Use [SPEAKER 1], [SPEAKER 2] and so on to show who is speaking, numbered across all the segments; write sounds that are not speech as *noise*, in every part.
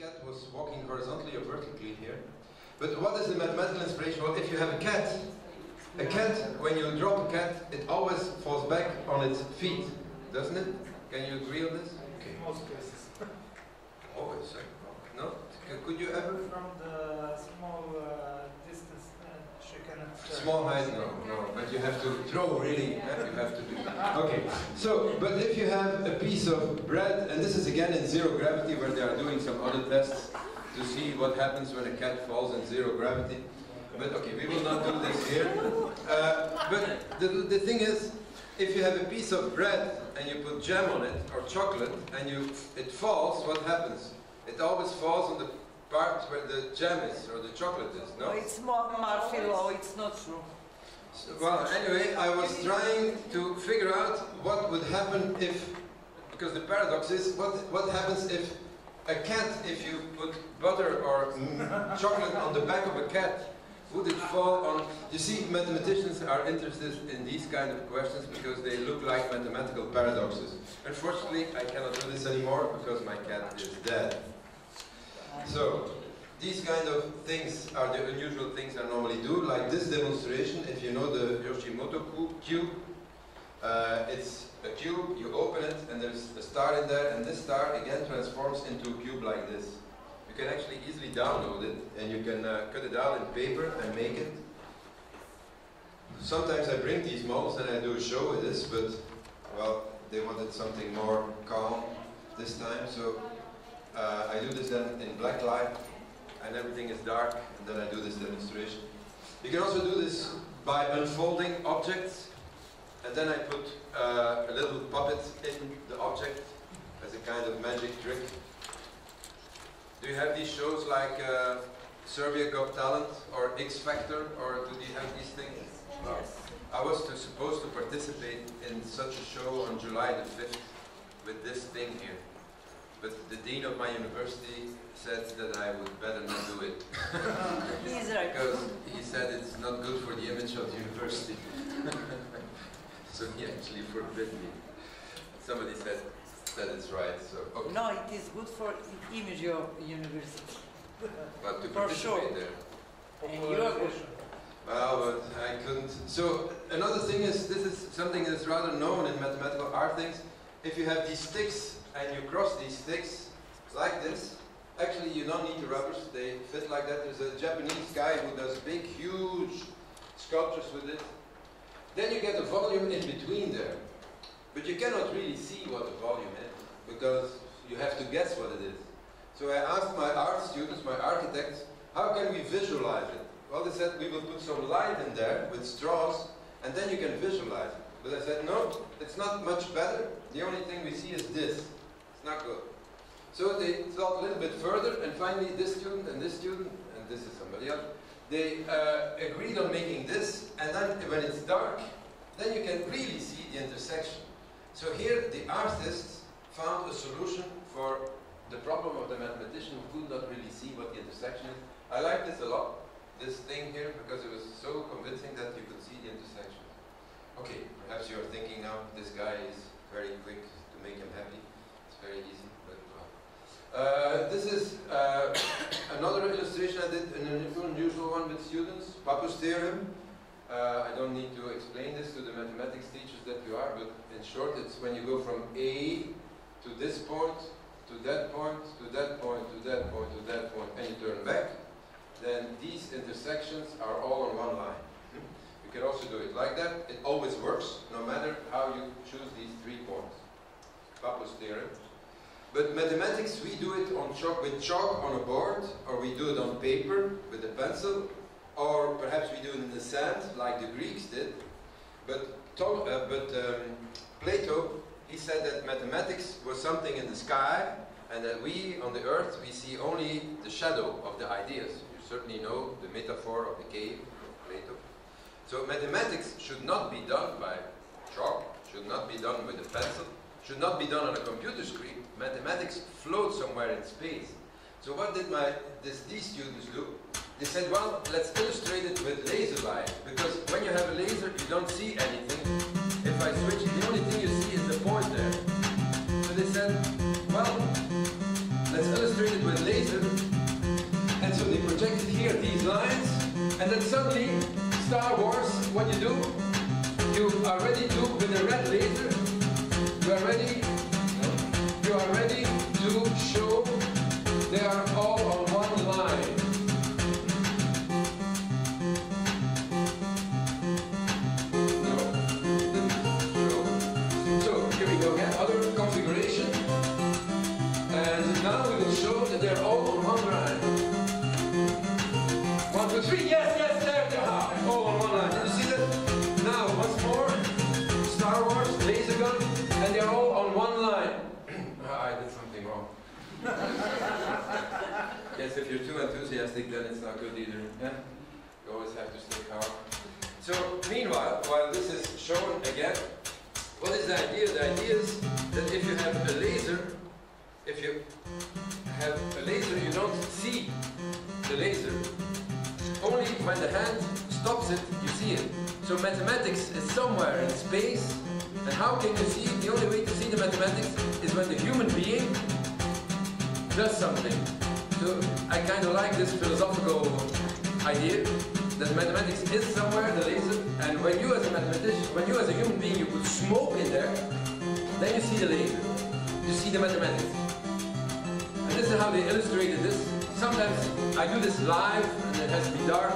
[SPEAKER 1] cat was walking horizontally or vertically here. But what is the mathematical inspiration? Well, if you have a cat, a cat, when you drop a cat, it always falls back on its feet, doesn't it? Can you agree on this?
[SPEAKER 2] Okay. Most cases.
[SPEAKER 1] Always. No? Could you ever?
[SPEAKER 2] From the small uh, distance, uh, she cannot.
[SPEAKER 1] Small height, no, no. But you have to throw really. Yeah, you have to do. Okay. So, but if you have a piece of bread, and this is again in zero gravity, where they are doing some other tests to see what happens when a cat falls in zero gravity. But okay, we will not do this here. Uh, but the, the thing is, if you have a piece of bread and you put jam on it or chocolate and you it falls, what happens? It always falls on the part where the jam is or the chocolate is, no?
[SPEAKER 3] It's more marshmallow, it's not true.
[SPEAKER 1] So, well, anyway, I was trying to figure out what would happen if, because the paradox is, what, what happens if a cat, if you put butter or *laughs* chocolate on the back of a cat, would it fall on... You see, mathematicians are interested in these kind of questions because they look like mathematical paradoxes. Unfortunately, I cannot do this anymore because my cat is dead. So, these kind of things are the unusual things I normally do, like this demonstration, if you know the Yoshimoto cube, uh, it's a cube, you open it, and there's a star in there, and this star again transforms into a cube like this. You can actually easily download it, and you can uh, cut it out in paper and make it. Sometimes I bring these models and I do a show with this, but, well, they wanted something more calm this time, so uh, I do this then in black light, and everything is dark, and then I do this demonstration. You can also do this by unfolding objects, and then I put uh, a little puppet in the object as a kind of magic trick. Do you have these shows like uh, Serbia Got Talent or X Factor, or do you have these things?
[SPEAKER 3] Yes.
[SPEAKER 1] I was to, supposed to participate in such a show on July the 5th with this thing here. But the dean of my university said that I would better not do it. *laughs*
[SPEAKER 3] He's right.
[SPEAKER 1] because he said it's not good for the image of the university. *laughs* so he actually forbid me. Somebody said that it's right, so okay.
[SPEAKER 3] No, it is good for the image of university. *laughs*
[SPEAKER 1] But to
[SPEAKER 3] For
[SPEAKER 1] participate
[SPEAKER 3] sure.
[SPEAKER 1] there.
[SPEAKER 3] And you are.
[SPEAKER 1] Well, but I couldn't. So another thing is, this is something that's rather known in mathematical art things. If you have these sticks and you cross these sticks like this, actually you don't need the rubbers. They fit like that. There's a Japanese guy who does big, huge sculptures with it. Then you get a volume in between there. But you cannot really see what the volume is because you have to guess what it is. So I asked my art students, my architects, how can we visualize it? Well, they said we will put some light in there with straws and then you can visualize it. But I said, no, it's not much better. The only thing we see is this. It's not good. So they thought a little bit further and finally this student and this student, and this is somebody else, they uh, agreed on making this and then when it's dark, then you can really see the intersection. So here the artists found a solution for the problem of the mathematician who could not really see what the intersection is. I like this a lot, this thing here, because it was so convincing that you could see the intersection. Okay, perhaps you're thinking now, this guy is very quick to make him happy. It's very easy, but. Uh, this is uh, *coughs* another illustration I did, an unusual one with students, Pappus theorem. Uh, I don't need to explain this to the mathematics teachers that you are, but in short, it's when you go from A to this point, to that point, to that point, to that point, to that point, and you turn back, then these intersections are all on one line. You can also do it like that. It always works, no matter how you choose these three points. Pappus theorem. But mathematics, we do it on chalk, with chalk on a board, or we do it on paper with a pencil, or perhaps we do it in the sand, like the Greeks did. But, uh, but um, Plato, he said that mathematics was something in the sky, and that we, on the earth, we see only the shadow of the ideas. You certainly know the metaphor of the cave. So mathematics should not be done by chalk, should not be done with a pencil, should not be done on a computer screen. Mathematics floats somewhere in space. So what did my this, these students do? They said, well, let's illustrate it with laser light, because when you have a laser, you don't see anything. If I switch, the only thing you see is the point there. So they said, well, let's illustrate it with laser. And so they projected here these lines, and then suddenly, Star Wars, what you do, you are ready to, with a red laser, you are ready, you are ready to show. They are all on enthusiastic, then it's not good either. Yeah? You always have to stay calm. So, meanwhile, while this is shown again, what is the idea? The idea is that if you have a laser, if you have a laser, you don't see the laser. Only when the hand stops it, you see it. So mathematics is somewhere in space, and how can you see it? The only way to see the mathematics is when the human being does something. So I kind of like this philosophical idea that mathematics is somewhere, the laser, and when you as a mathematician, when you as a human being, you put smoke in there, then you see the laser. You see the mathematics. And this is how they illustrated this. Sometimes I do this live, and it has to be dark,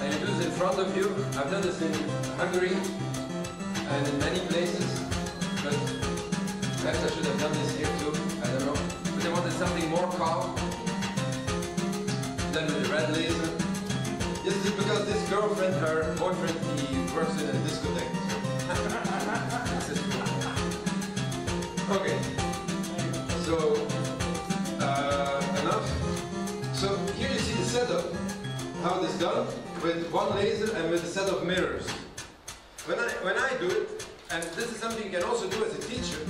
[SPEAKER 1] and you do this in front of you. I've done this in Hungary and in many places, but perhaps I should have done this here too. I don't know. But they wanted something more calm This is because this girlfriend, her boyfriend, he works in a discotheque. *laughs* okay. So, uh, enough. So here you see the setup, how it is done, with one laser and with a set of mirrors. When I, when I do it, and this is something you can also do as a teacher,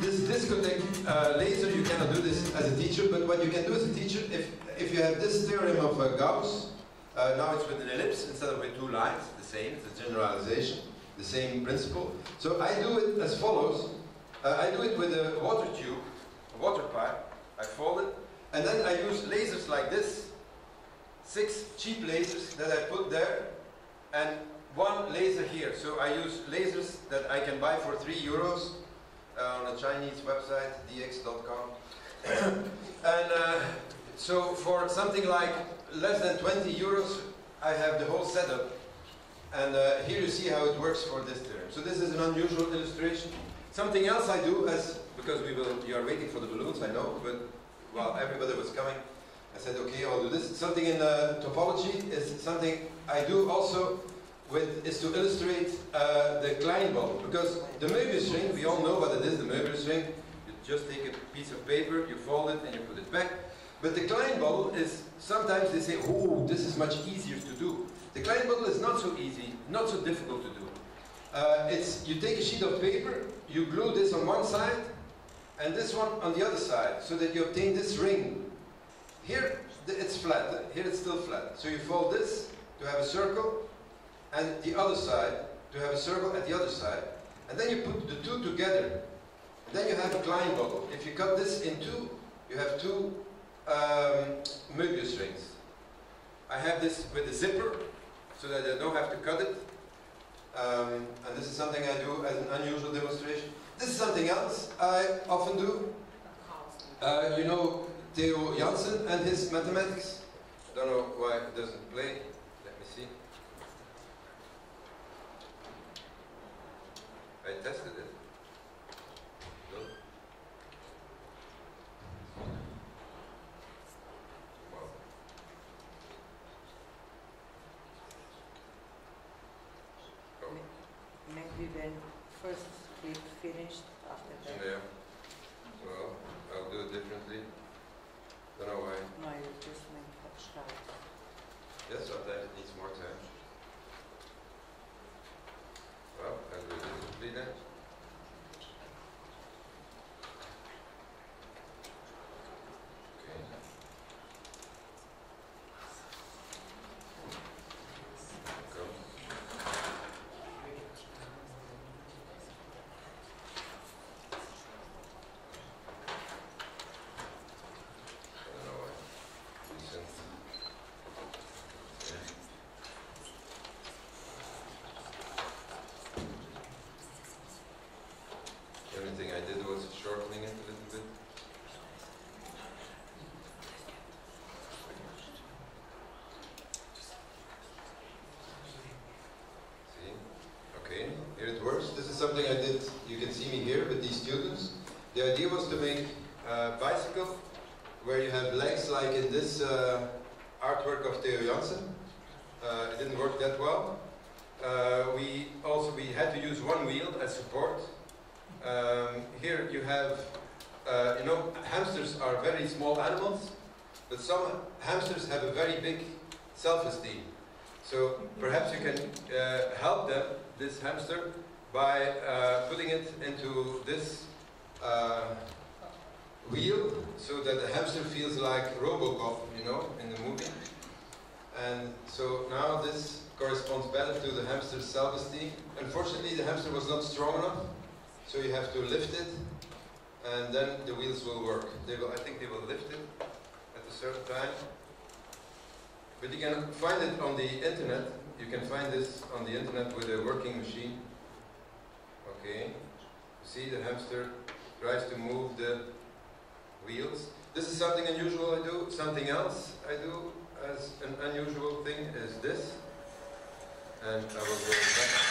[SPEAKER 1] this discotheque uh, laser, you cannot do this as a teacher, but what you can do as a teacher, if, if you have this theorem of uh, Gauss, uh, now it's with an ellipse instead of with two lines, the same, it's a generalization, the same principle. So I do it as follows. Uh, I do it with a water tube, a water pipe, I fold it, and then I use lasers like this, six cheap lasers that I put there, and one laser here. So I use lasers that I can buy for three euros on a Chinese website, dx.com. *coughs* and uh, so for something like less than 20 euros, I have the whole setup. And uh, here you see how it works for this theorem. So this is an unusual illustration. Something else I do as, because we will, you are waiting for the balloons, I know, but while everybody was coming, I said, okay, I'll do this. Something in uh, topology is something I do also with, is to illustrate uh, the Klein bottle. Because the Möbius ring, we all know what it is, the Möbius ring. You just take a piece of paper, you fold it, and you put it back. But the Klein bottle is, sometimes they say, oh, this is much easier to do. The Klein bottle is not so easy, not so difficult to do. Uh, it's, you take a sheet of paper, you glue this on one side, and this one on the other side, so that you obtain this ring. Here, it's flat, here it's still flat. So you fold this to have a circle, and the other side to have a circle at the other side, and then you put the two together. And then you have a Klein bottle. If you cut this in two, you have two um, Möbius rings. I have this with a zipper, so that I don't have to cut it. Um, and this is something I do as an unusual demonstration. This is something else I often do. Uh, you know Theo Jansen and his mathematics? I don't know why it doesn't play. I tested it. Is something I did, you can see me here with these students. The idea was to make a bicycle where you have legs like in this uh, artwork of Theo Jansen. Uh, it didn't work that well. Uh, we also we had to use one wheel as support. Um, here you have, uh, you know, hamsters are very small animals, but some hamsters have a very big self-esteem. So perhaps you can uh, help them, this hamster, by uh, putting it into this uh, wheel, so that the hamster feels like Robocop, you know, in the movie. And so now this corresponds better to the hamster's self-esteem. Unfortunately, the hamster was not strong enough, so you have to lift it, and then the wheels will work. They will, I think they will lift it at a certain time. But you can find it on the internet. You can find this on the internet with a working machine. Okay. You see the hamster tries to move the wheels. This is something unusual I do. Something else I do as an unusual thing is this. And I will go back.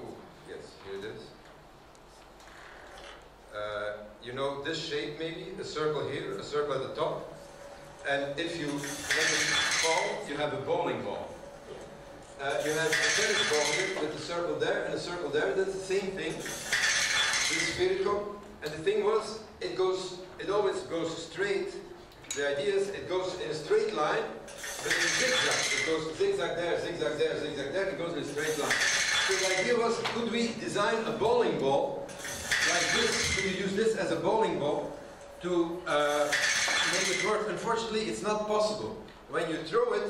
[SPEAKER 1] Oh, yes, here it is. Uh, you know this shape maybe, a circle here, a circle at the top. And if you let it fall, you have a bowling ball. Uh, you have a tennis ball here with a circle there and a circle there. That's the same thing. It's spherical. And the thing was, it goes, it always goes straight. The idea is it goes in a straight line, but in zigzag. It goes zigzag there, zigzag there, zigzag there. It goes in a straight line. So the idea was, could we design a bowling ball like this? Could you use this as a bowling ball to uh, make it work? Unfortunately, it's not possible. When you throw it,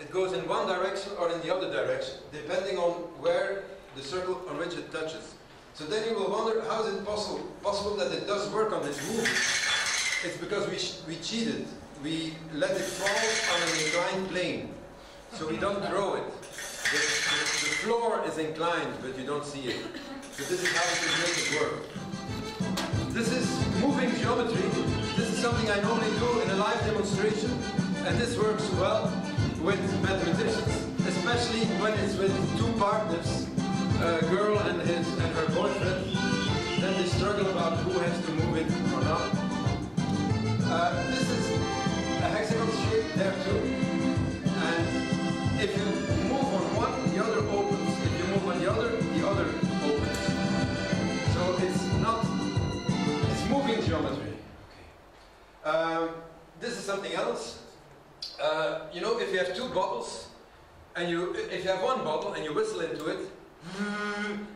[SPEAKER 1] it goes in one direction or in the other direction, depending on where the circle on which it touches. So then you will wonder, how is it possible, possible that it does work on this movie? It's because we, we cheated. We let it fall on an inclined plane. So we don't throw it. The, the, the floor is inclined, but you don't see it. So this is how we make it work. This is moving geometry. This is something I normally do in a live demonstration. And this works well with mathematicians, especially when it's with two partners, a girl and his and her boyfriend. Then they struggle about who has to move it or not. Uh, this is a hexagon shape there too. And if you move on one, the other opens. If you move on the other, the other opens. So it's not, it's moving geometry. Okay. Um, this is something else. Uh, you know, if you have two bottles, and you, if you have one bottle and you whistle into it,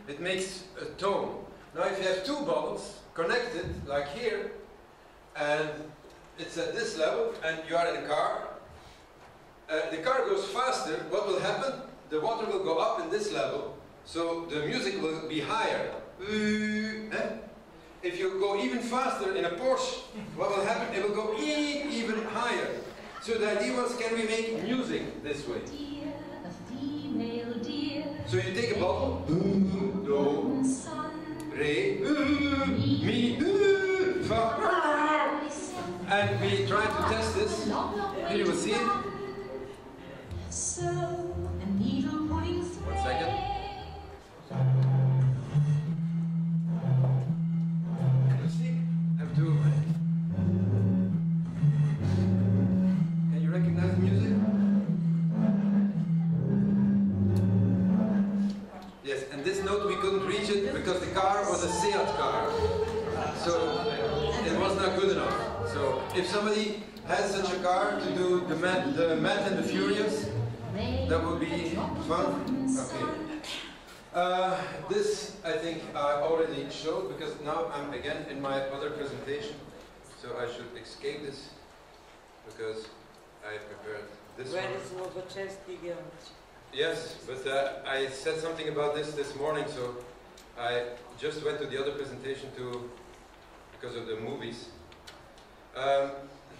[SPEAKER 1] it makes a tone. Now, if you have two bottles connected, like here, and it's at this level, and you are in a car, uh, the car goes faster, what will happen? The water will go up in this level, so the music will be higher. Eh? If you go even faster in a Porsche, what will happen? It will go even higher. So the idea was, can we make music this way? So you take a bottle, do, re, mi, fa, and we try to test this. You will see it. Car to do the Mad, the Mad and the Furious, that would be fun. Okay. Uh, this I think I already showed because now I'm again in my other presentation, so I should escape this because I prepared this
[SPEAKER 3] Where
[SPEAKER 1] one.
[SPEAKER 3] is Lobachevsky geometry?
[SPEAKER 1] Yes, but uh, I said something about this this morning, so I just went to the other presentation to because of the movies. Um,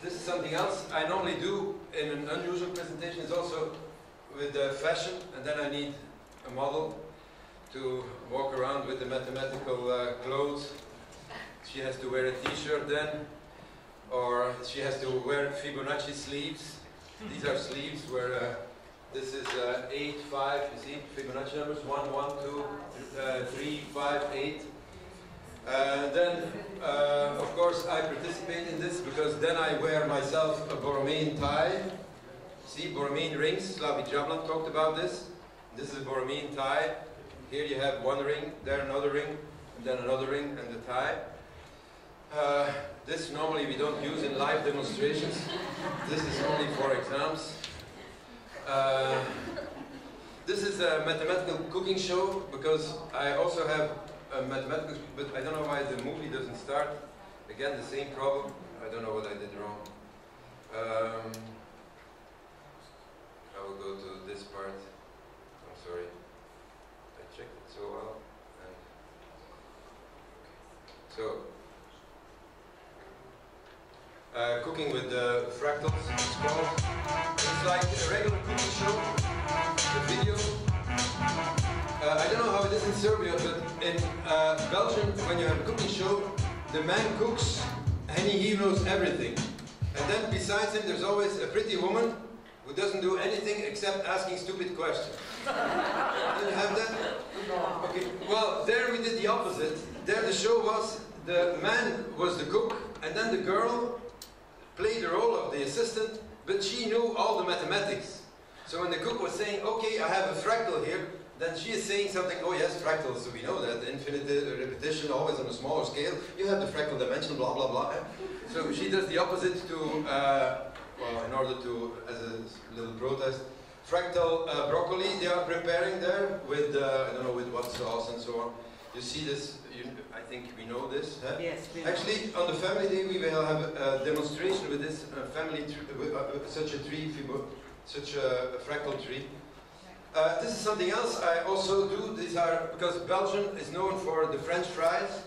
[SPEAKER 1] this is something else I normally do in an unusual presentation. Is also with the fashion, and then I need a model to walk around with the mathematical uh, clothes. she has to wear a t-shirt then, or she has to wear Fibonacci sleeves. These are sleeves where uh, this is uh, 8, 5, you see, Fibonacci numbers, 1, 1, 2, uh, 3, 5, 8. Uh, then, uh, of course, I participate in this because then I wear myself a Borromean tie. See, Borromean rings, Slavik Jablan talked about this. This is a Borromean tie. Here you have one ring, there another ring, and then another ring and the tie. Uh, this normally we don't use in live demonstrations. This is only for exams. Uh, this is a mathematical cooking show because I also have a mathematical, but I don't know why the movie doesn't start. Again, the same problem. I don't know what I did wrong. Um, I will go to this part. I'm sorry. I checked it so well. And so, uh, cooking with the fractals, it's called. It's like a regular cooking show, the video. Uh, I don't know how it is in Serbia, but in uh, Belgium, when you have a cooking show, the man cooks and he, knows everything. And then besides him, there's always a pretty woman who doesn't do anything except asking stupid questions. do you have that? No. Okay, well, there we did the opposite. There the show was the man was the cook, and then the girl played the role of the assistant, but she knew all the mathematics. So when the cook was saying, okay, I have a fractal here, then she is saying something, oh yes, fractals, so we know that, infinite uh, repetition, always on a smaller scale, you have the fractal dimension, blah, blah, blah. So she does the opposite to, uh, well, in order to, as a little protest, fractal uh, broccoli they are preparing there with, uh, I don't know, with what sauce and so on. You see this, you, I think we know this. Huh?
[SPEAKER 3] Yes, we know.
[SPEAKER 1] Actually, on the family day, we will have a, demonstration with this uh, family, with, uh, such a tree, such a, a fractal tree. Uh, this is something else I also do. These are because Belgium is known for the French fries.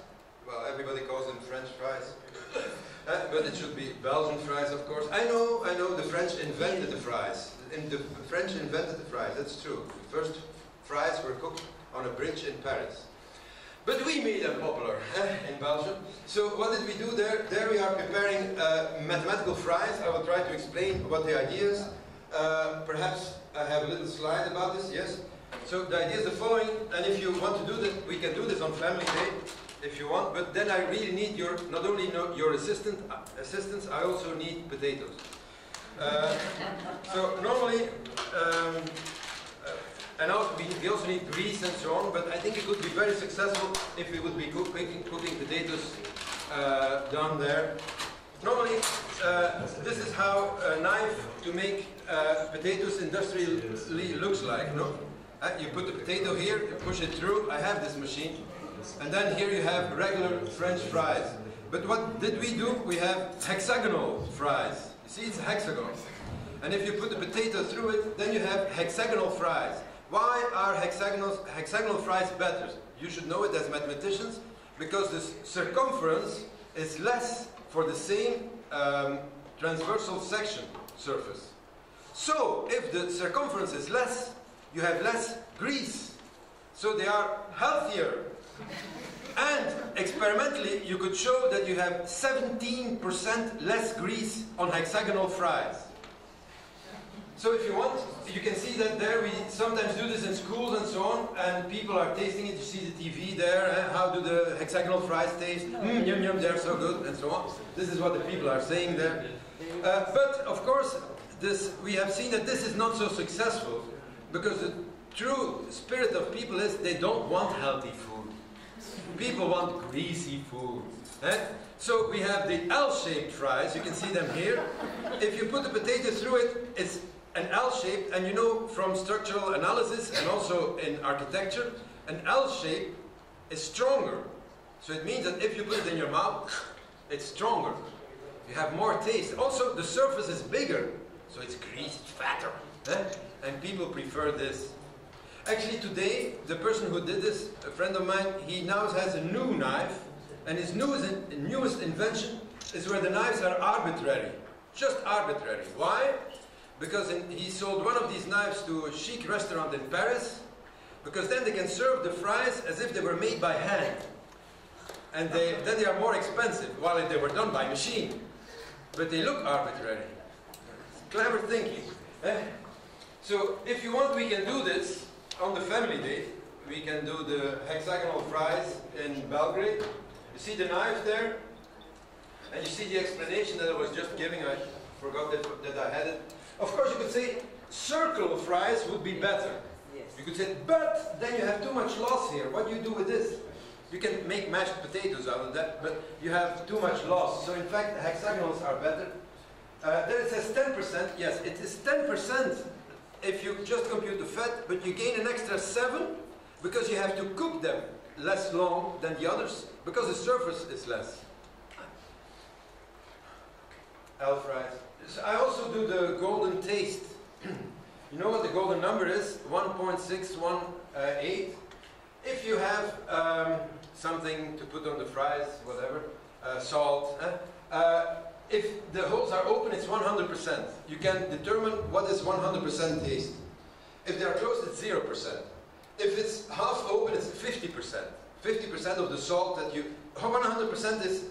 [SPEAKER 1] Well, everybody calls them French fries, *laughs* Uh, but it should be Belgian fries, of course. I know, I know. The French invented the fries. In the French invented the fries. That's true. The first fries were cooked on a bridge in Paris. But we made them popular eh, in Belgium. So what did we do there? There we are preparing uh, mathematical fries. I will try to explain what the idea is. Uh, perhaps I have a little slide about this, yes? So the idea is the following, and if you want to do this, we can do this on Family Day, if you want, but then I really need your, not only your assistant, assistance, I also need potatoes. Uh, so normally, um, uh, and also we, we also need grease and so on, but I think it would be very successful if we would be cook, cooking, cooking potatoes uh, down there. Normally, uh, this is how a knife to make uh, potatoes industrially looks like. No? Uh, you put the potato here, you push it through. I have this machine. And then here you have regular French fries. But what did we do? We have hexagonal fries. You see, it's a hexagon. And if you put the potato through it, then you have hexagonal fries. Why are hexagonal, hexagonal fries better? You should know it as mathematicians, because the circumference is less for the same um, transversal section surface. So, if the circumference is less, you have less grease. So they are healthier. And experimentally, you could show that you have 17% less grease on hexagonal fries. So if you want, you can see that there we sometimes do this in schools and so on, and people are tasting it. You see the TV there. Eh? How do the hexagonal fries taste? Mm, yum yum, they're so good, and so on. This is what the people are saying there. Uh, but of course, this we have seen that this is not so successful because the true spirit of people is they don't want healthy food. People want greasy food. eh? So we have the L-shaped fries. You can see them here. If you put the potato through it, it's an L shape, and you know from structural analysis and also in architecture, an L shape is stronger. So it means that if you put it in your mouth, it's stronger. You have more taste. Also, the surface is bigger, so it's greasy, it's fatter. eh? And people prefer this. Actually, today, the person who did this, a friend of mine, he now has a new knife, and his newest, newest invention is where the knives are arbitrary. Just arbitrary. Why? Because in, he sold one of these knives to a chic restaurant in Paris, because then they can serve the fries as if they were made by hand. And they, then they are more expensive, while if they were done by machine. But they look arbitrary. Clever thinking. eh? So if you want, we can do this on the family day. We can do the hexagonal fries in Belgrade. You see the knife there? And you see the explanation that I was just giving. I forgot that, that I had it. Of course, you could say circle fries would be better.
[SPEAKER 3] Yes.
[SPEAKER 1] You could say, but then you have too much loss here. What do you do with this? You can make mashed potatoes out of that, but you have too much loss. So in fact, hexagonals are better. Uh, then it says 10%. Yes, it is 10% if you just compute the fat, but you gain an extra 7 because you have to cook them less long than the others because the surface is less. L fries. So I also do the golden taste. *clears throat* you know what the golden number is? 1.618. If you have um, something to put on the fries, whatever, uh, salt, eh? uh, if the holes are open, it's 100%. You can determine what is 100% taste. If they are closed, it's 0%. If it's half open, it's 50%. 50% of the salt that you, 100% is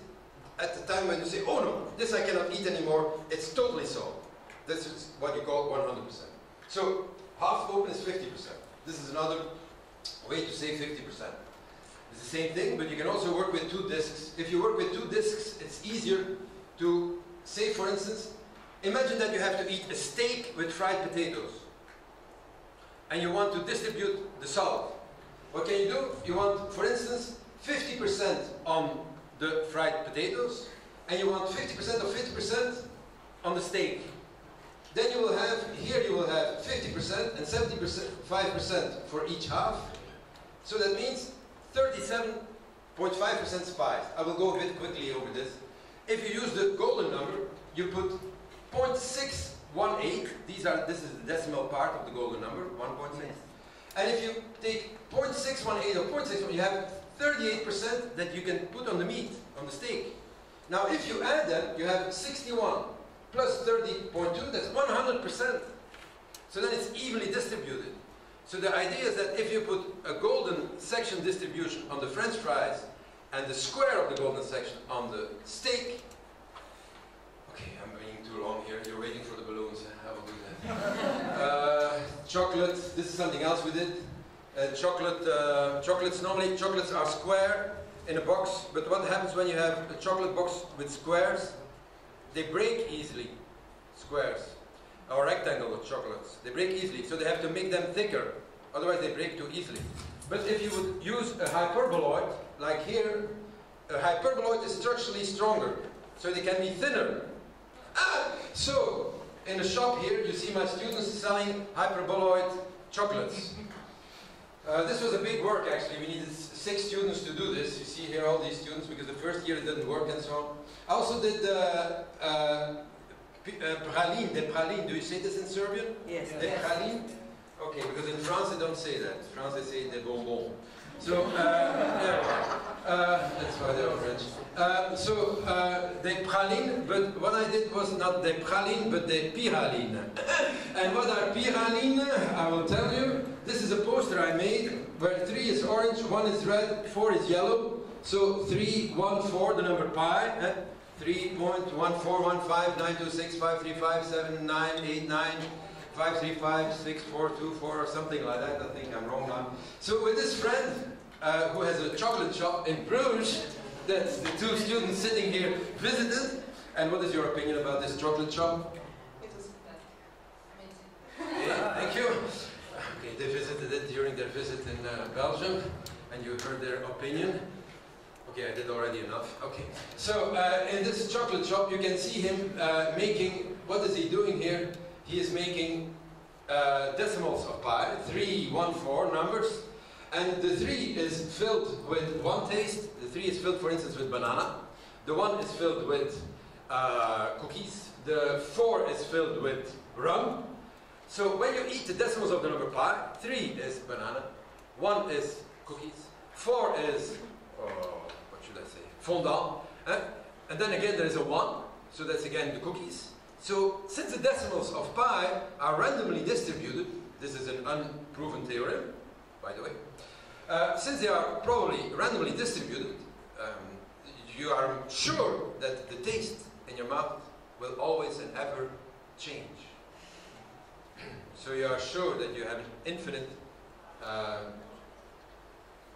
[SPEAKER 1] at the time when you say, oh no, this I cannot eat anymore, it's totally salt. This is what you call 100%. So half open is 50%. This is another way to say 50%. It's the same thing, but you can also work with two discs. If you work with two discs, it's easier to say, for instance, imagine that you have to eat a steak with fried potatoes. And you want to distribute the salt. What can you do? You want, for instance, 50% on the fried potatoes, and you want 50% of 50% on the steak. Then you will have, here you will have 50% and 70%, 5% for each half. So that means 37.5% spice. I will go a bit quickly over this. If you use the golden number, you put 0.618. These are, this is the decimal part of the golden number, 1.6. And if you take 0.618 or 0.61, you have 38% that you can put on the meat, on the steak. Now, if you add them, you have 61 plus 30.2, that's 100%. So then it's evenly distributed. So the idea is that if you put a golden section distribution on the french fries and the square of the golden section on the steak, okay, I'm being too long here. You're waiting for the balloons. I will do that. *laughs* uh, chocolate. This is something else we did. Uh, chocolate. Uh, chocolates normally chocolates are square in a box, but what happens when you have a chocolate box with squares? They break easily. Squares or rectangle with chocolates. They break easily, so they have to make them thicker. Otherwise, they break too easily. But if you would use a hyperboloid, like here, a hyperboloid is structurally stronger, so they can be thinner. Ah, so in the shop here, you see my students selling hyperboloid chocolates. Uh, this was a big work actually. We needed six students to do this. You see here all these students because the first year it didn't work and so on. I also did uh, uh, uh, praline, the praline. Do you say this in Serbian?
[SPEAKER 3] Yes.
[SPEAKER 1] The praline? Okay, because in France they don't say that. In France they say des bonbons. So, uh, yeah, uh, that's why they're French. Uh, so, uh, the praline, but what I did was not the praline, but the piraline. *coughs* and what are piraline? I will tell you. This is a poster I made where three is orange, one is red, four is yellow. So, three, one, four, the number pi. Eh? 3.1415926535798 5356424 or something like that. I think I'm wrong now. So with this friend uh, who has a chocolate shop in Bruges, that the two students sitting here visited. And what is your opinion about this chocolate shop?
[SPEAKER 4] It was amazing.
[SPEAKER 1] Yeah, thank you. Okay, they visited it during their visit in uh, Belgium, and you heard their opinion. Okay, I did already enough. Okay, so uh, in this chocolate shop, you can see him uh, making. What is he doing here? He is making uh, decimals of pi, three, one, four numbers, and the three is filled with one taste. The three is filled, for instance, with banana. The one is filled with uh, cookies. The four is filled with rum. So when you eat the decimals of the number pi, three is banana, one is cookies, four is uh, what should I say, fondant, eh? and then again there is a one, so that's again the cookies. So since the decimals of pi are randomly distributed, this is an unproven theorem, by the way. Uh, since they are probably randomly distributed, um, you are sure that the taste in your mouth will always and ever change. so you are sure that you have an infinite uh,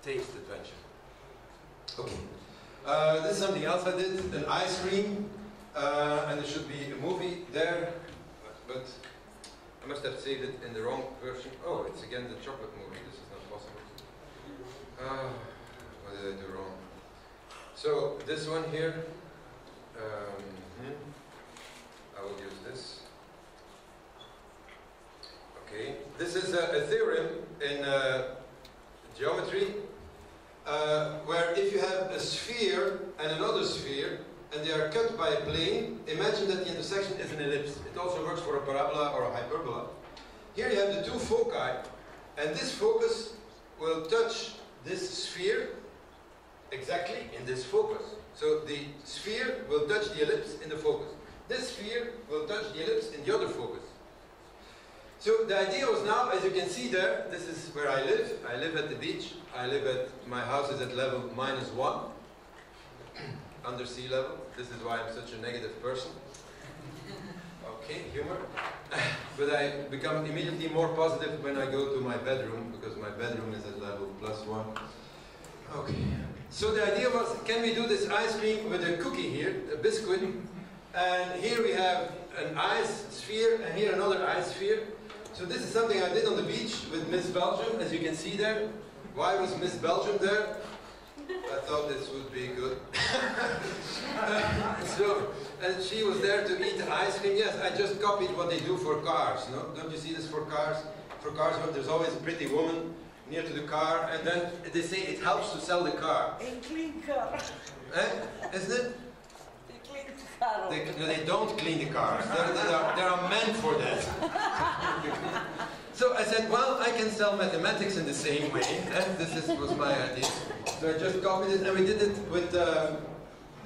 [SPEAKER 1] taste adventure. Okay. Uh, this is something else I did, an ice cream, uh, and there should be a movie there, but I must have saved it in the wrong version. Oh, it's again the chocolate movie. This is not possible. Uh, what did I do wrong? So this one here, um, hmm, I will use this. Okay, this is a, a theorem in uh, geometry uh, where if you have a sphere and another sphere and they are cut by a plane, imagine that the intersection is an ellipse. It also works for a parabola or a hyperbola. Here you have the two foci, and this focus will touch this sphere exactly in this focus. So the sphere will touch the ellipse in the focus. This sphere will touch the ellipse in the other focus. So the idea was now, as you can see there, this is where I live. I live at the beach. I live at, my house is at level minus one, under sea level. This is why I'm such a negative person. Okay, humor. *laughs* but I become immediately more positive when I go to my bedroom, because my bedroom is at level plus one. Okay. So the idea was, can we do this ice cream with a cookie here, a biscuit, and here we have an ice sphere, and here another ice sphere. So this is something I did on the beach with Miss Belgium, as you can see there. Why was Miss Belgium there? I thought this would be good. *laughs* so, and she was there to eat ice cream. Yes, I just copied what they do for cars. No, don't you see this for cars? For cars, there's always a pretty woman near to the car, and then they say it helps to sell the car.
[SPEAKER 3] A clean car.
[SPEAKER 1] Eh? Isn't it?
[SPEAKER 3] They clean the car.
[SPEAKER 1] They, no, they don't clean the cars. There, there, are, there are men for that. *laughs* so I said, well, I can sell mathematics in the same way. Eh? This is, was my idea. So I just copied it, and we did it with. Uh,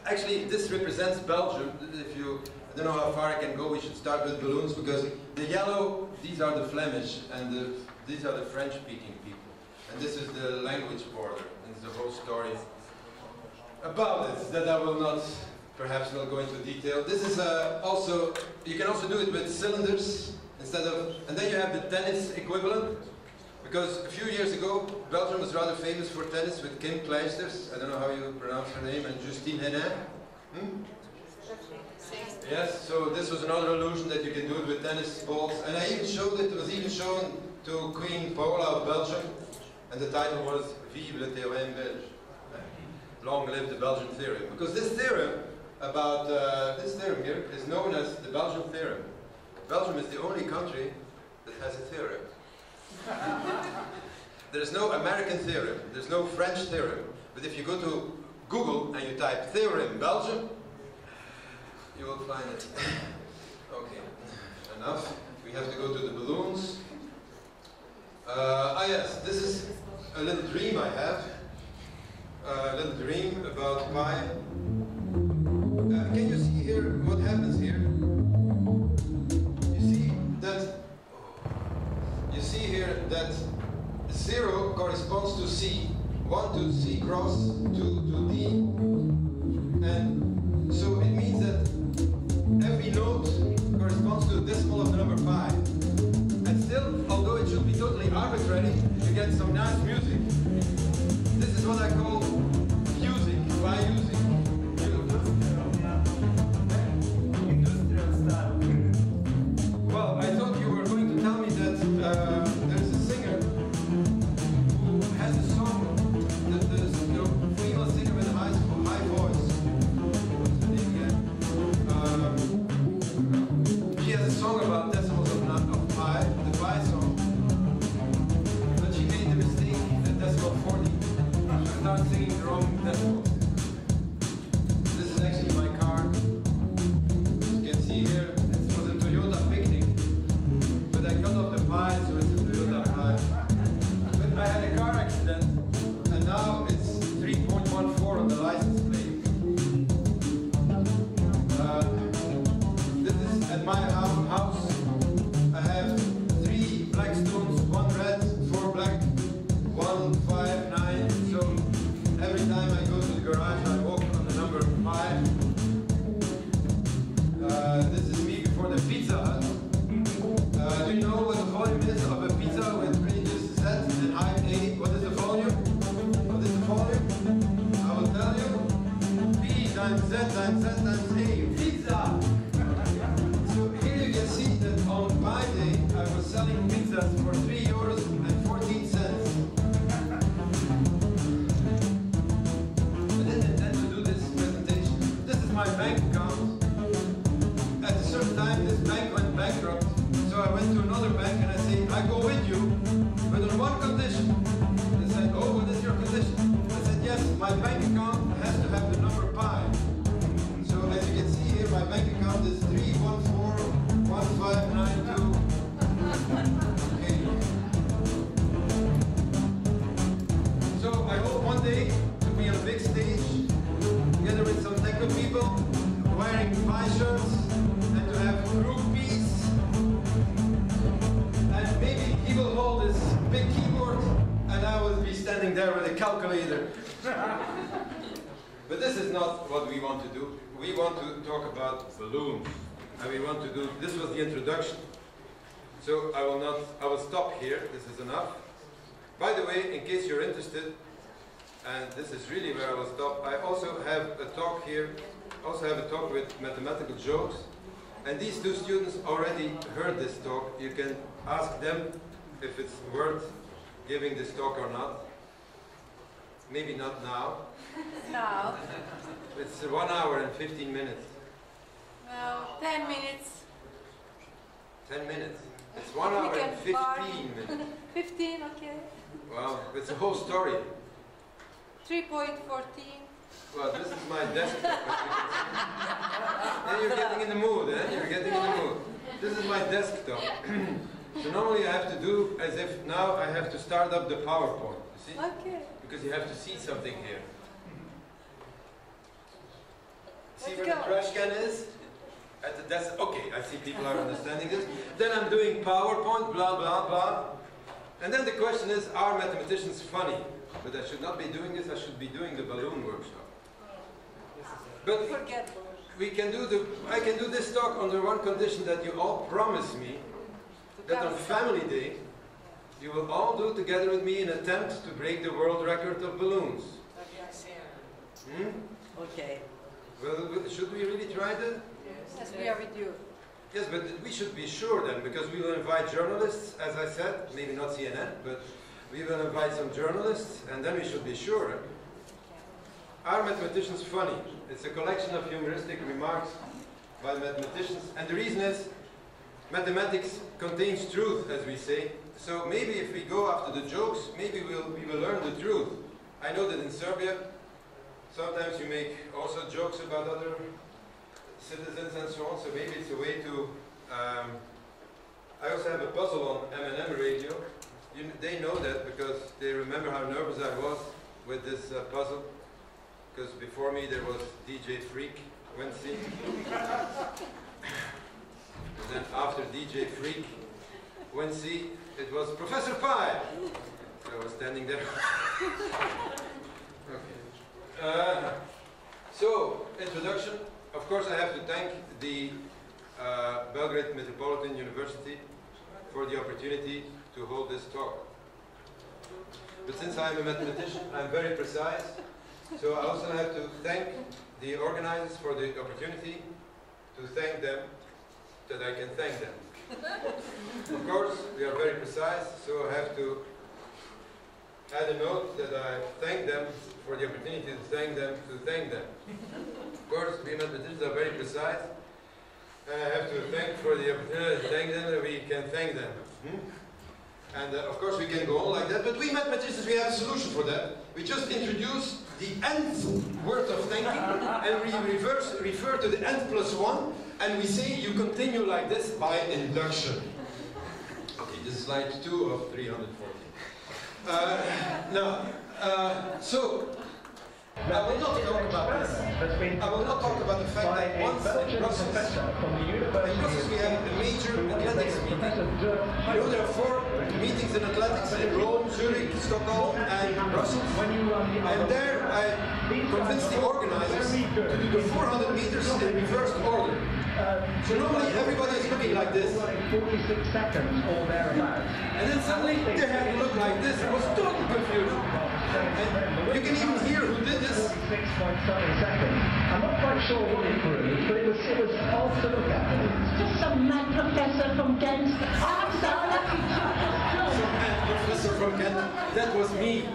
[SPEAKER 1] actually, this represents Belgium. If you, I don't know how far I can go. We should start with balloons because the yellow, these are the Flemish, and the, these are the French-speaking people. And this is the language border, and a whole story about it that I will not perhaps not go into detail. This is uh, also, you can also do it with cylinders instead of, and then you have the tennis equivalent. Because a few years ago, Belgium was rather famous for tennis with Kim Clijsters, I don't know how you pronounce her name, and Justine Henin. Hmm? Yes, so this was another illusion that you can do it with tennis balls. And I even showed it, it was even shown to Queen Paola of Belgium, and the title was Vive le théorème belge. Long live the Belgian theorem. Because this theorem about, uh, this theorem here is known as the Belgian theorem. Belgium is the only country that has a theorem. *laughs* there is no American theorem, there's no French theorem, but if you go to Google and you type theorem Belgium, you will find it. *coughs* okay, enough. We have to go to the balloons. Uh, ah yes, this is a little dream I have. Uh, a little dream about my... Uh, can you see here what happens here? See here that zero corresponds to C, one to C cross, two to D, and so it means that every note corresponds to a decimal of the number pi. And still, although it should be totally arbitrary, you get some nice music. This is what I call fusing, by using. But I the Toyota. But I had a car accident, and now it's 3.14 on the license plate. Uh, this is at my house. There with a calculator. But this is not what we want to do. We want to talk about balloons. And we want to do, this was the introduction. So I will not, I will stop here. This is enough. By the way, in case you're interested, and this is really where I will stop, I also have a talk here, also have a talk with mathematical jokes. And these two students already heard this talk. You can ask them if it's worth giving this talk or not. Maybe not now. *laughs*
[SPEAKER 3] Now,
[SPEAKER 1] It's one hour and 15 minutes.
[SPEAKER 3] well, 10 minutes,
[SPEAKER 1] 10 minutes. It's one
[SPEAKER 3] We
[SPEAKER 1] hour and 15
[SPEAKER 3] bar-
[SPEAKER 1] minutes. *laughs*
[SPEAKER 3] 15, okay.
[SPEAKER 1] Wow, it's a whole story.
[SPEAKER 3] 3.14.
[SPEAKER 1] Well, this is my desktop. as *laughs* you can see. then you're getting in the mood, eh? You're getting in the mood. This is my desktop. *clears throat* so normally I have to do as if now I have to start up the PowerPoint. You see?
[SPEAKER 3] Okay.
[SPEAKER 1] Because you have to see something here. See where the trash can is? At the desk. Okay, I see people are understanding this. Then I'm doing PowerPoint, blah, blah, blah. And then the question is, are mathematicians funny? But I should not be doing this, I should be doing the balloon workshop. But
[SPEAKER 3] Forget.
[SPEAKER 1] we can do the, I can do this talk under one condition that you all promise me that on. Family Day, you will all do together with me an attempt to break the world record of balloons. Hmm?
[SPEAKER 3] Okay.
[SPEAKER 1] Well, should we really try that?
[SPEAKER 3] Yes, we are with you.
[SPEAKER 1] Yes, but we should be sure then, because we will invite journalists, as I said, maybe not CNN, but we will invite some journalists, and then we should be sure. Are mathematicians funny? It's a collection of humoristic remarks by mathematicians, and the reason is mathematics contains truth, as we say. So maybe if we go after the jokes, maybe we'll, we will learn the truth. I know that in Serbia, sometimes you make also jokes about other citizens and so on, so maybe it's a way to... Um, I also have a puzzle on MNM radio. You, they know that because they remember how nervous I was with this uh, puzzle. Because before me there was DJ Freak, Wincy. *laughs* and then after DJ Freak, Wincy, it was Professor Pi. I was standing there. *laughs* okay. Uh, so, introduction. Of course, I have to thank the uh, Belgrade Metropolitan University for the opportunity to hold this talk. But since I'm a mathematician, I'm very precise. So I also have to thank the organizers for the opportunity to thank them that I can thank them. Of course, we are very precise, so I have to add a note that I thank them for the opportunity to thank them to thank them. Of course, we mathematicians are very precise. And I have to thank for the opportunity to thank them that we can thank them. Hmm? And uh, of course we can go on like that, but we mathematicians, we have a solution for that. We just introduce the nth word of thanking, and we reverse, refer to the nth plus one, and we say you continue like this by induction. Okay, this is slide two of 340. Uh, now, uh, so, I will not talk about this. I will not talk about the fact that once in Brussels, in Brussels we have a major athletics meeting. You know, there are four meetings in athletics in Rome, Zurich, Stockholm, and Brussels. And there I convinced the organizers to do the 400 meters in reverse order. Um, so normally everybody is looking like this.
[SPEAKER 5] 46 seconds or thereabouts.
[SPEAKER 1] And then suddenly they had to look like this. It was total confusion. And you can even hear who did this.
[SPEAKER 5] 46.7 seconds. I'm not quite sure what it proved, but it was, it was odd to look at.
[SPEAKER 6] Just some mad professor from Ghent. *laughs* I'm so lucky to
[SPEAKER 1] And Professor from Ghent, that was me.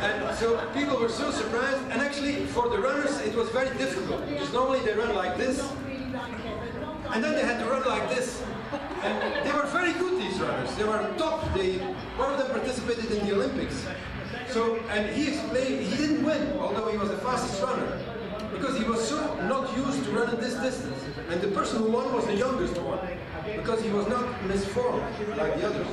[SPEAKER 1] And so people were so surprised, and actually for the runners it was very difficult because normally they run like this, and then they had to run like this. And they were very good, these runners. They were top. They, one of them participated in the Olympics. So, and he explained he didn't win, although he was the fastest runner, because he was so not used to running this distance. And the person who won was the youngest one, because he was not misformed like the others.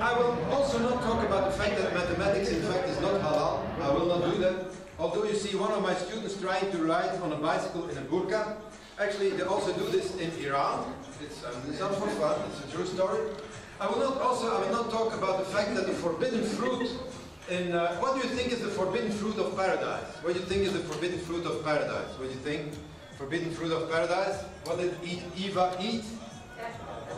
[SPEAKER 1] I will also not talk about the fact that mathematics, in fact, is not halal. I will not do that. Although you see one of my students trying to ride on a bicycle in a burqa. Actually, they also do this in Iran. It's, um, it's not for fun, it's a true story. I will not also, I will not talk about the fact that the forbidden fruit in, uh, what do you think is the forbidden fruit of paradise? What do you think is the forbidden fruit of paradise? What do you think? Forbidden fruit of paradise? What did Eva eat?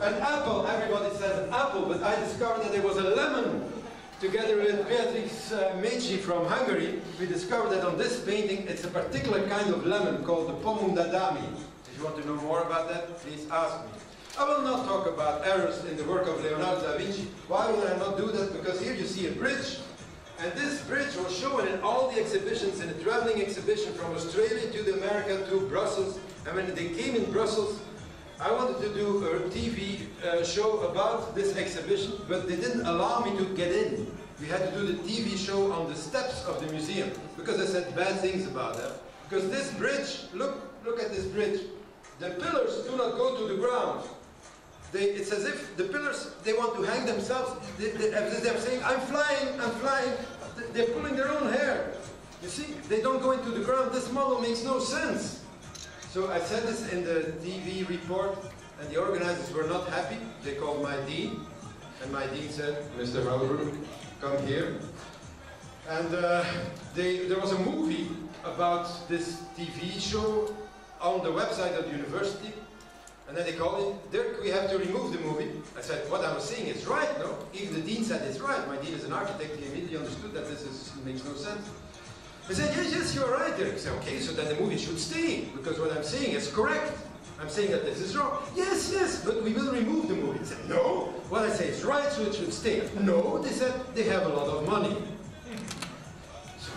[SPEAKER 1] An apple, everybody says an apple, but I discovered that it was a lemon. Together with Beatrix uh, Meiji from Hungary, we discovered that on this painting it's a particular kind of lemon called the Pomum dadami. If you want to know more about that, please ask me. I will not talk about errors in the work of Leonardo da Vinci. Why will I not do that? Because here you see a bridge, and this bridge was shown in all the exhibitions, in a traveling exhibition from Australia to the America to Brussels. And when they came in Brussels, I wanted to do a TV uh, show about this exhibition, but they didn't allow me to get in. We had to do the TV show on the steps of the museum because I said bad things about that. Because this bridge, look, look at this bridge. The pillars do not go to the ground. They, it's as if the pillars, they want to hang themselves. They, they, they're saying, I'm flying, I'm flying. They're pulling their own hair. You see, they don't go into the ground. This model makes no sense. So I said this in the TV report, and the organizers were not happy. They called my dean, and my dean said, Mr. Huylebrouck, come here. And uh, they, there was a movie about this TV show on the website of the university. And then they called me, Dirk, we have to remove the movie. I said, what I was saying is right, no? Even the dean said it's right. My dean is an architect, he immediately understood that this is, makes no sense. I said, yes, yes, you're right. I said, okay, so then the movie should stay, because what I'm saying is correct. I'm saying that this is wrong. Yes, yes, but we will remove the movie. He said, no, what I say is right, so it should stay. No, they said, they have a lot of money. So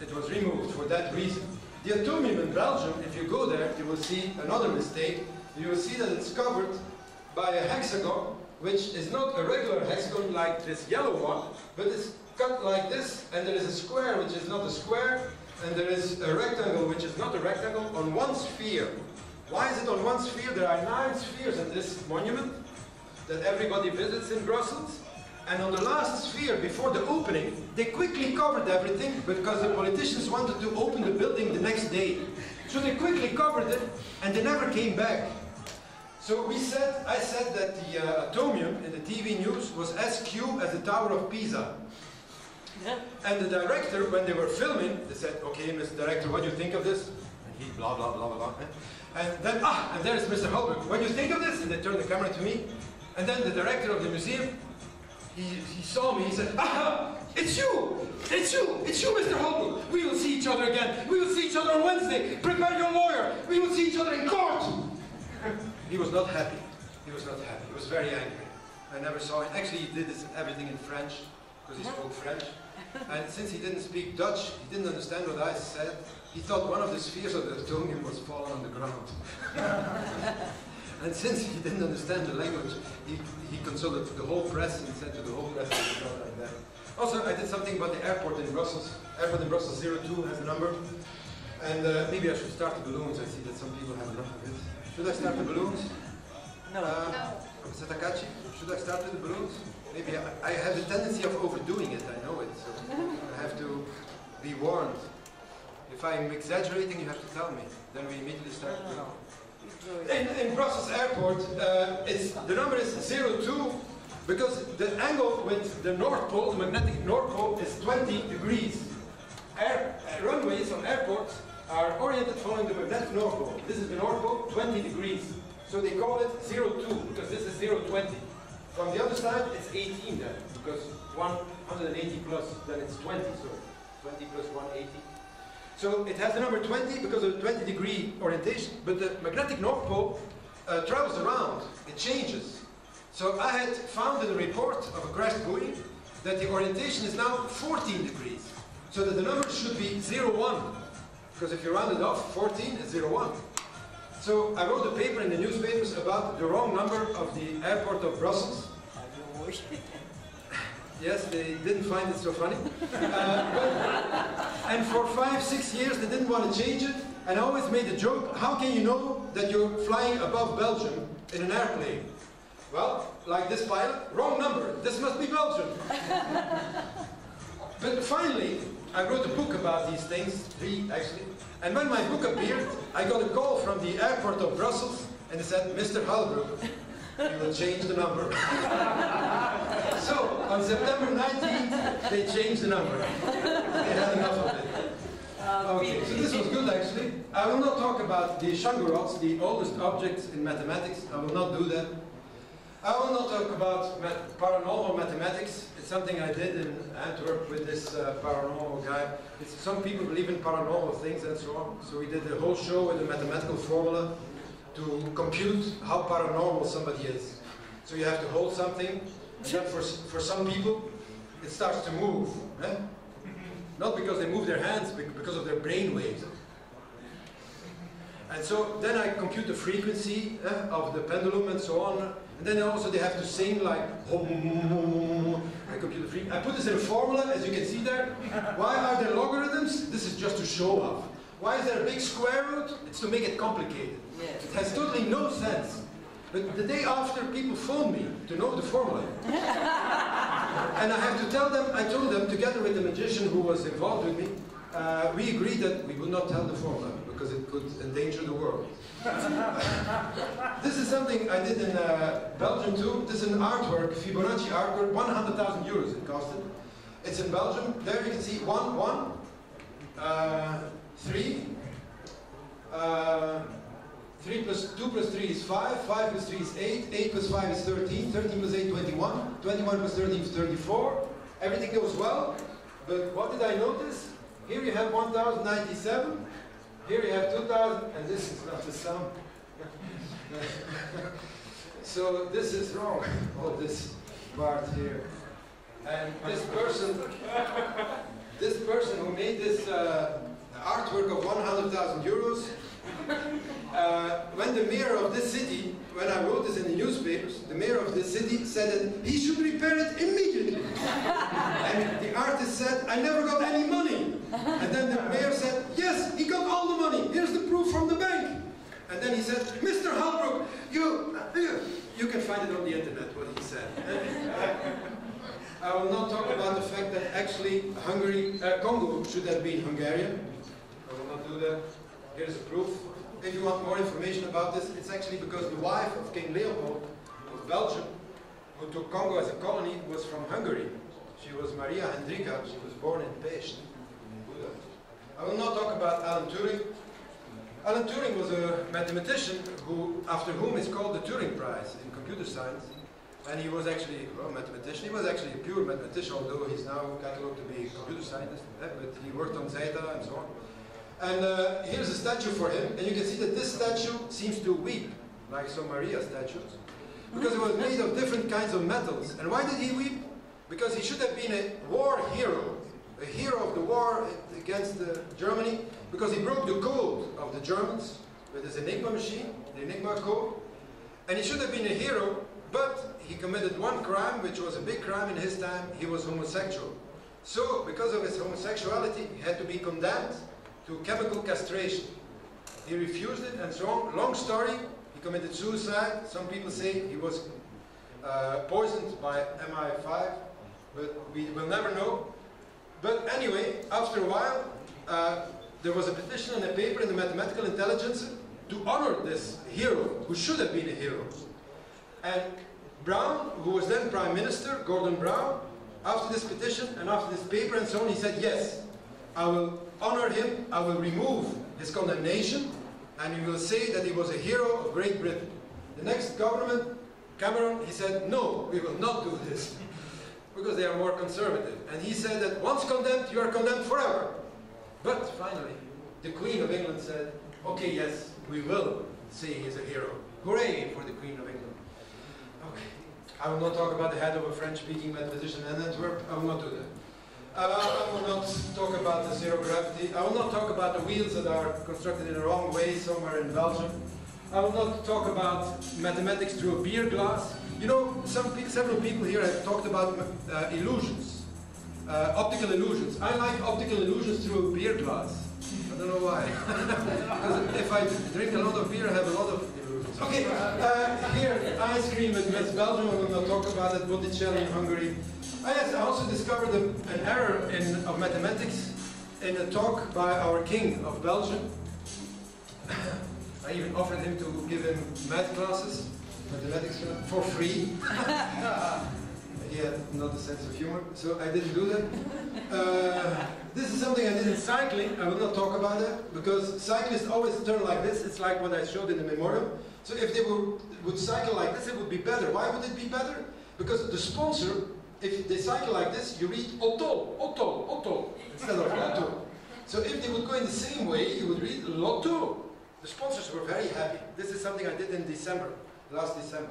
[SPEAKER 1] it was removed for that reason. The atomium in Belgium, if you go there, you will see another mistake. You will see that it's covered by a hexagon, which is not a regular hexagon like this yellow one, but it's cut like this, and there is a square which is not a square, and there is a rectangle which is not a rectangle on one sphere. Why is it on one sphere? There are nine spheres in this monument that everybody visits in Brussels. And on the last sphere, before the opening, they quickly covered everything because the politicians wanted to open the building the next day. So they quickly covered it, and they never came back. So we said, I said that the uh, atomium in the TV news was as cube as the Tower of Pisa. And the director, when they were filming, they said, okay, Mr. Director, what do you think of this? And he blah, blah, blah, blah, blah. And then, ah, and there's Mr. Huylebrouck. What do you think of this? And they turned the camera to me. And then the director of the museum, he, he saw me, he said, ah, it's you! It's you! It's you, Mr. Huylebrouck! We will see each other again. We will see each other on Wednesday. Prepare your lawyer. We will see each other in court. *laughs* he was not happy. He was not happy. He was very angry. I never saw him. Actually, he did this, everything in French, because he spoke French. And since he didn't speak Dutch, he didn't understand what I said. He thought one of the spheres of the atomium was fallen on the ground. *laughs* and since he didn't understand the language, he, he consulted the whole press and said to the whole press, it's not like that. Also, I did something about the airport in Brussels. Airport in Brussels 02 has a number. And uh, maybe I should start the balloons. I see that some people have enough of it. Should I start the balloons?
[SPEAKER 3] No.
[SPEAKER 1] Uh, Satakachi, should I start with the balloons? Maybe I, I have a tendency of overdoing it, I know it, so I have to be warned. If I'm exaggerating, you have to tell me. Then we immediately start.
[SPEAKER 3] No, no, no.
[SPEAKER 1] In, in Brussels airport, uh, it's, the number is 02 because the angle with the North Pole, the magnetic North Pole, is 20 degrees. Air, uh, runways on airports are oriented following the magnetic North Pole. This is the North Pole, 20 degrees. So they call it 02 because this is 020. From the other side, it's 18 then because 180 plus, then it's 20, so 20 plus 180. So it has the number 20 because of the 20 degree orientation, but the magnetic North Pole uh, travels around, it changes. So I had found in a report of a crashed buoy that the orientation is now 14 degrees. So that the number should be 01. Because if you round it off, 14 is 01. So I wrote a paper in the newspapers about the wrong number of the airport of Brussels. *laughs* Yes, they didn't find it so funny. Uh, but- and for five, six years, they didn't want to change it. And I always made a joke, how can you know that you're flying above Belgium in an airplane? Well, like this pilot, wrong number, this must be Belgium. but finally, I wrote a book about these things, three actually. And when my book appeared, I got a call from the airport of Brussels, and they said, Mr. Huylebrouck, you will change the number. *laughs* so, on September 19th, they changed the number. They had enough of it. Okay, so this was good actually. I will not talk about the Ishango rods, the oldest objects in mathematics. I will not do that. I will not talk about ma- paranormal mathematics. It's something I did in Antwerp with this uh, paranormal guy. It's, some people believe in paranormal things and so on. So we did a whole show with a mathematical formula to compute how paranormal somebody is. So you have to hold something, and then for, for some people, it starts to move. eh? Not because they move their hands, bec- because of their brain waves. And so then I compute the frequency eh, of the pendulum and so on. And then also they have to sing like I compute the frequency. I put this in a formula, as you can see there. Why are there logarithms? This is just to show off. Why is there a big square root? It's to make it complicated.
[SPEAKER 3] Yes.
[SPEAKER 1] It has totally no sense. But the day after, people phone me to know the formula. *laughs* and I have to tell them, I told them, together with the magician who was involved with me, uh, we agreed that we would not tell the formula because it could endanger the world. *laughs* this is something I did in uh, Belgium too. This is an artwork, Fibonacci artwork, 100,000 euros it costed. It's in Belgium. There you can see 1, 1, uh, 3, uh, 3 plus 2 plus 3 is 5, 5 plus 3 is 8, 8 plus 5 is 13, 13 plus 8, is 21, 21 plus 13 is 34. Everything goes well, but what did I notice? Here you have 1097, here you have 2000, and this is not the sum. *laughs* so this is wrong, *laughs* all this part here. And this person, *laughs* this person who made this uh, artwork of 100,000 euros, *laughs* uh, when the mayor of this city, when I wrote this in the newspapers, the mayor of this city said that he should repair it immediately. *laughs* and the artist said, I never got any money. And then the mayor said, yes, he got all the money. Here's the proof from the bank. And then he said, Mr. Huylebrouck, you, you, you can find it on the internet what he said. *laughs* I will not talk about the fact that actually Hungary, uh, Congo should have been Hungarian. That. Here's a proof. If you want more information about this, it's actually because the wife of King Leopold of Belgium, who took Congo as a colony, was from Hungary. She was Maria Hendrika. She was born in Pest. I will not talk about Alan Turing. Alan Turing was a mathematician who, after whom is called the Turing Prize in computer science. And he was actually well, a mathematician. He was actually a pure mathematician, although he's now catalogued to be a computer scientist. But he worked on Zeta and so on. And uh, here's a statue for him, and you can see that this statue seems to weep, like some Maria statues, because it was made of different kinds of metals. And why did he weep? Because he should have been a war hero, a hero of the war against uh, Germany, because he broke the code of the Germans with his Enigma machine, the Enigma code. And he should have been a hero, but he committed one crime, which was a big crime in his time. He was homosexual. So, because of his homosexuality, he had to be condemned to chemical castration. He refused it and so on. Long story, he committed suicide. Some people say he was uh, poisoned by MI5, but we will never know. But anyway, after a while, uh, there was a petition and a paper in the Mathematical Intelligencer to honor this hero, who should have been a hero. And Brown, who was then Prime Minister, Gordon Brown, after this petition and after this paper and so on, he said, yes, I will honor him, I will remove his condemnation, and we will say that he was a hero of Great Britain. The next government, Cameron, he said, no, we will not do this, *laughs* because they are more conservative. And he said that once condemned, you are condemned forever. But finally, the Queen of England said, okay, yes, we will say he's a hero. Hooray for the Queen of England. Okay. I will not talk about the head of a French-speaking mathematician in Antwerp. I will not do that. Uh, I will not talk about the zero gravity. I will not talk about the wheels that are constructed in the wrong way somewhere in Belgium. I will not talk about mathematics through a beer glass. You know, some pe- several people here have talked about uh, illusions, uh, optical illusions. I like optical illusions through a beer glass. I don't know why. *laughs* because if I drink a lot of beer, I have a lot of. Okay, uh, here, ice cream with Miss Belgium. I will not talk about it. Botticelli in Hungary. I has- I also discovered a, an error in, of mathematics in a talk by our king of Belgium. *laughs* I even offered him to give him math classes, mathematics for free. *laughs* he had not a sense of humor, so I didn't do that. Uh, this is something I did in cycling. I will not talk about that because cyclists always turn like this. It's like what I showed in the memorial. So if they were, would cycle like this, it would be better. Why would it be better? Because the sponsor, if they cycle like this, you read Otto, Otto, Otto instead of Lotto. So if they would go in the same way, you would read Lotto. The sponsors were very happy. This is something I did in December, last December.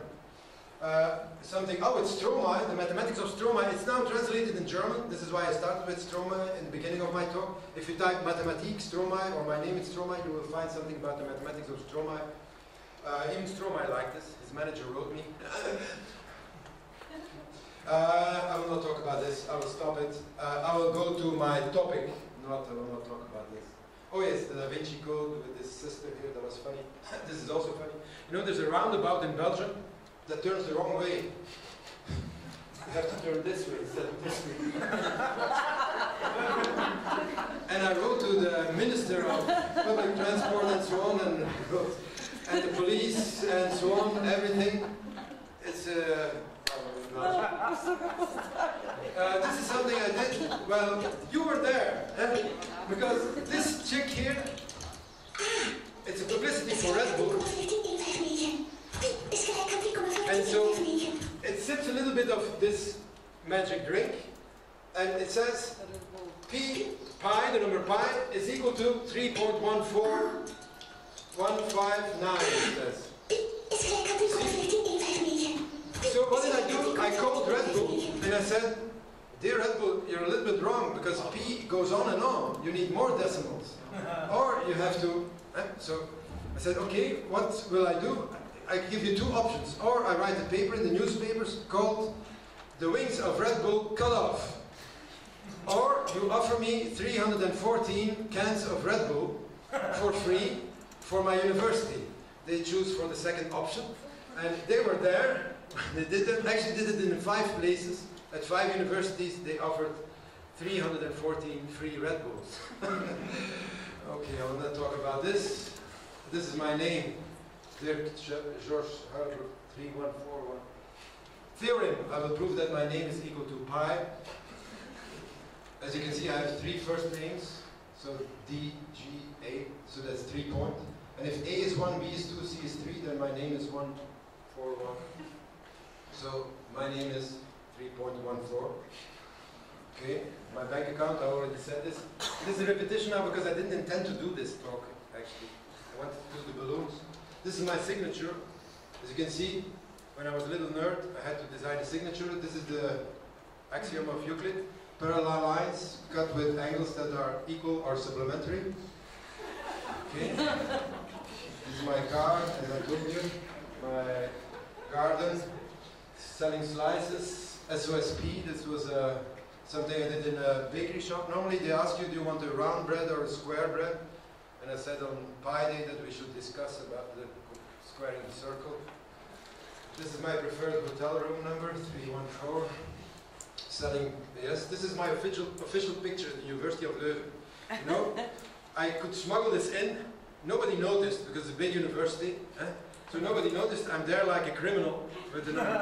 [SPEAKER 1] Uh, something, oh, it's Stromae, the mathematics of Stromae. It's now translated in German. This is why I started with Stromae in the beginning of my talk. If you type Mathematik Stromae or my name is Stromae, you will find something about the mathematics of Stromae. Uh, even Stromae liked this. His manager wrote me. *laughs* uh, I will not talk about this. I will stop it. Uh, I will go to my topic. Not, I will not talk about this. Oh yes, the Da Vinci Code with this sister here. That was funny. *laughs* this is also funny. You know, there's a roundabout in Belgium that turns the wrong way. *laughs* You have to turn this way instead of this way. and I wrote to the Minister of Public Transport and so on, and wrote, and the police and so on, everything. It's uh, uh, this is something I did. Well, you were there, eh? because this chick here, it's a publicity for Red Bull. And so it sips a little bit of this magic drink, and it says P pi, the number pi, is equal to 3.14159, it says. So what did I do? I called Red Bull and I said, Dear Red Bull, you're a little bit wrong because P goes on and on. You need more decimals. *laughs* or you have to. eh, So I said, okay, what will I do? I give you two options. Or I write a paper in the newspapers called The Wings of Red Bull Cut Off. Or you offer me 314 cans of Red Bull for free for my university. They choose for the second option. And they were there. *laughs* They did it, actually did it in five places. At five universities, they offered 314 free Red Bulls. *laughs* okay, I will not talk about this. This is my name. Dirk Georges Harper 3141. Theorem. I will prove that my name is equal to pi. As you can see, I have three first names. So D, G, A. So that's three point. And if A is 1, B is 2, C is 3, then my name is 1, 4, 1. So my name is 3.14. Okay, my bank account, I already said this. This is a repetition now because I didn't intend to do this talk, actually. I wanted to do the balloons. This is my signature. As you can see, when I was a little nerd, I had to design a signature. This is the axiom of Euclid. Parallel lines cut with angles that are equal or supplementary. Okay. Is my car, as I told you. My garden, selling slices. SOSP, this was uh, something I did in a bakery shop. Normally they ask you, do you want a round bread or a square bread? And I said on Pi Day that we should discuss about the square squaring the circle. This is my preferred hotel room number, 314. Selling, yes, this is my official official picture at the University of Leuven. You know, *laughs* I could smuggle this in. Nobody noticed because it's a big university. Eh? So nobody noticed. I'm there like a criminal with the number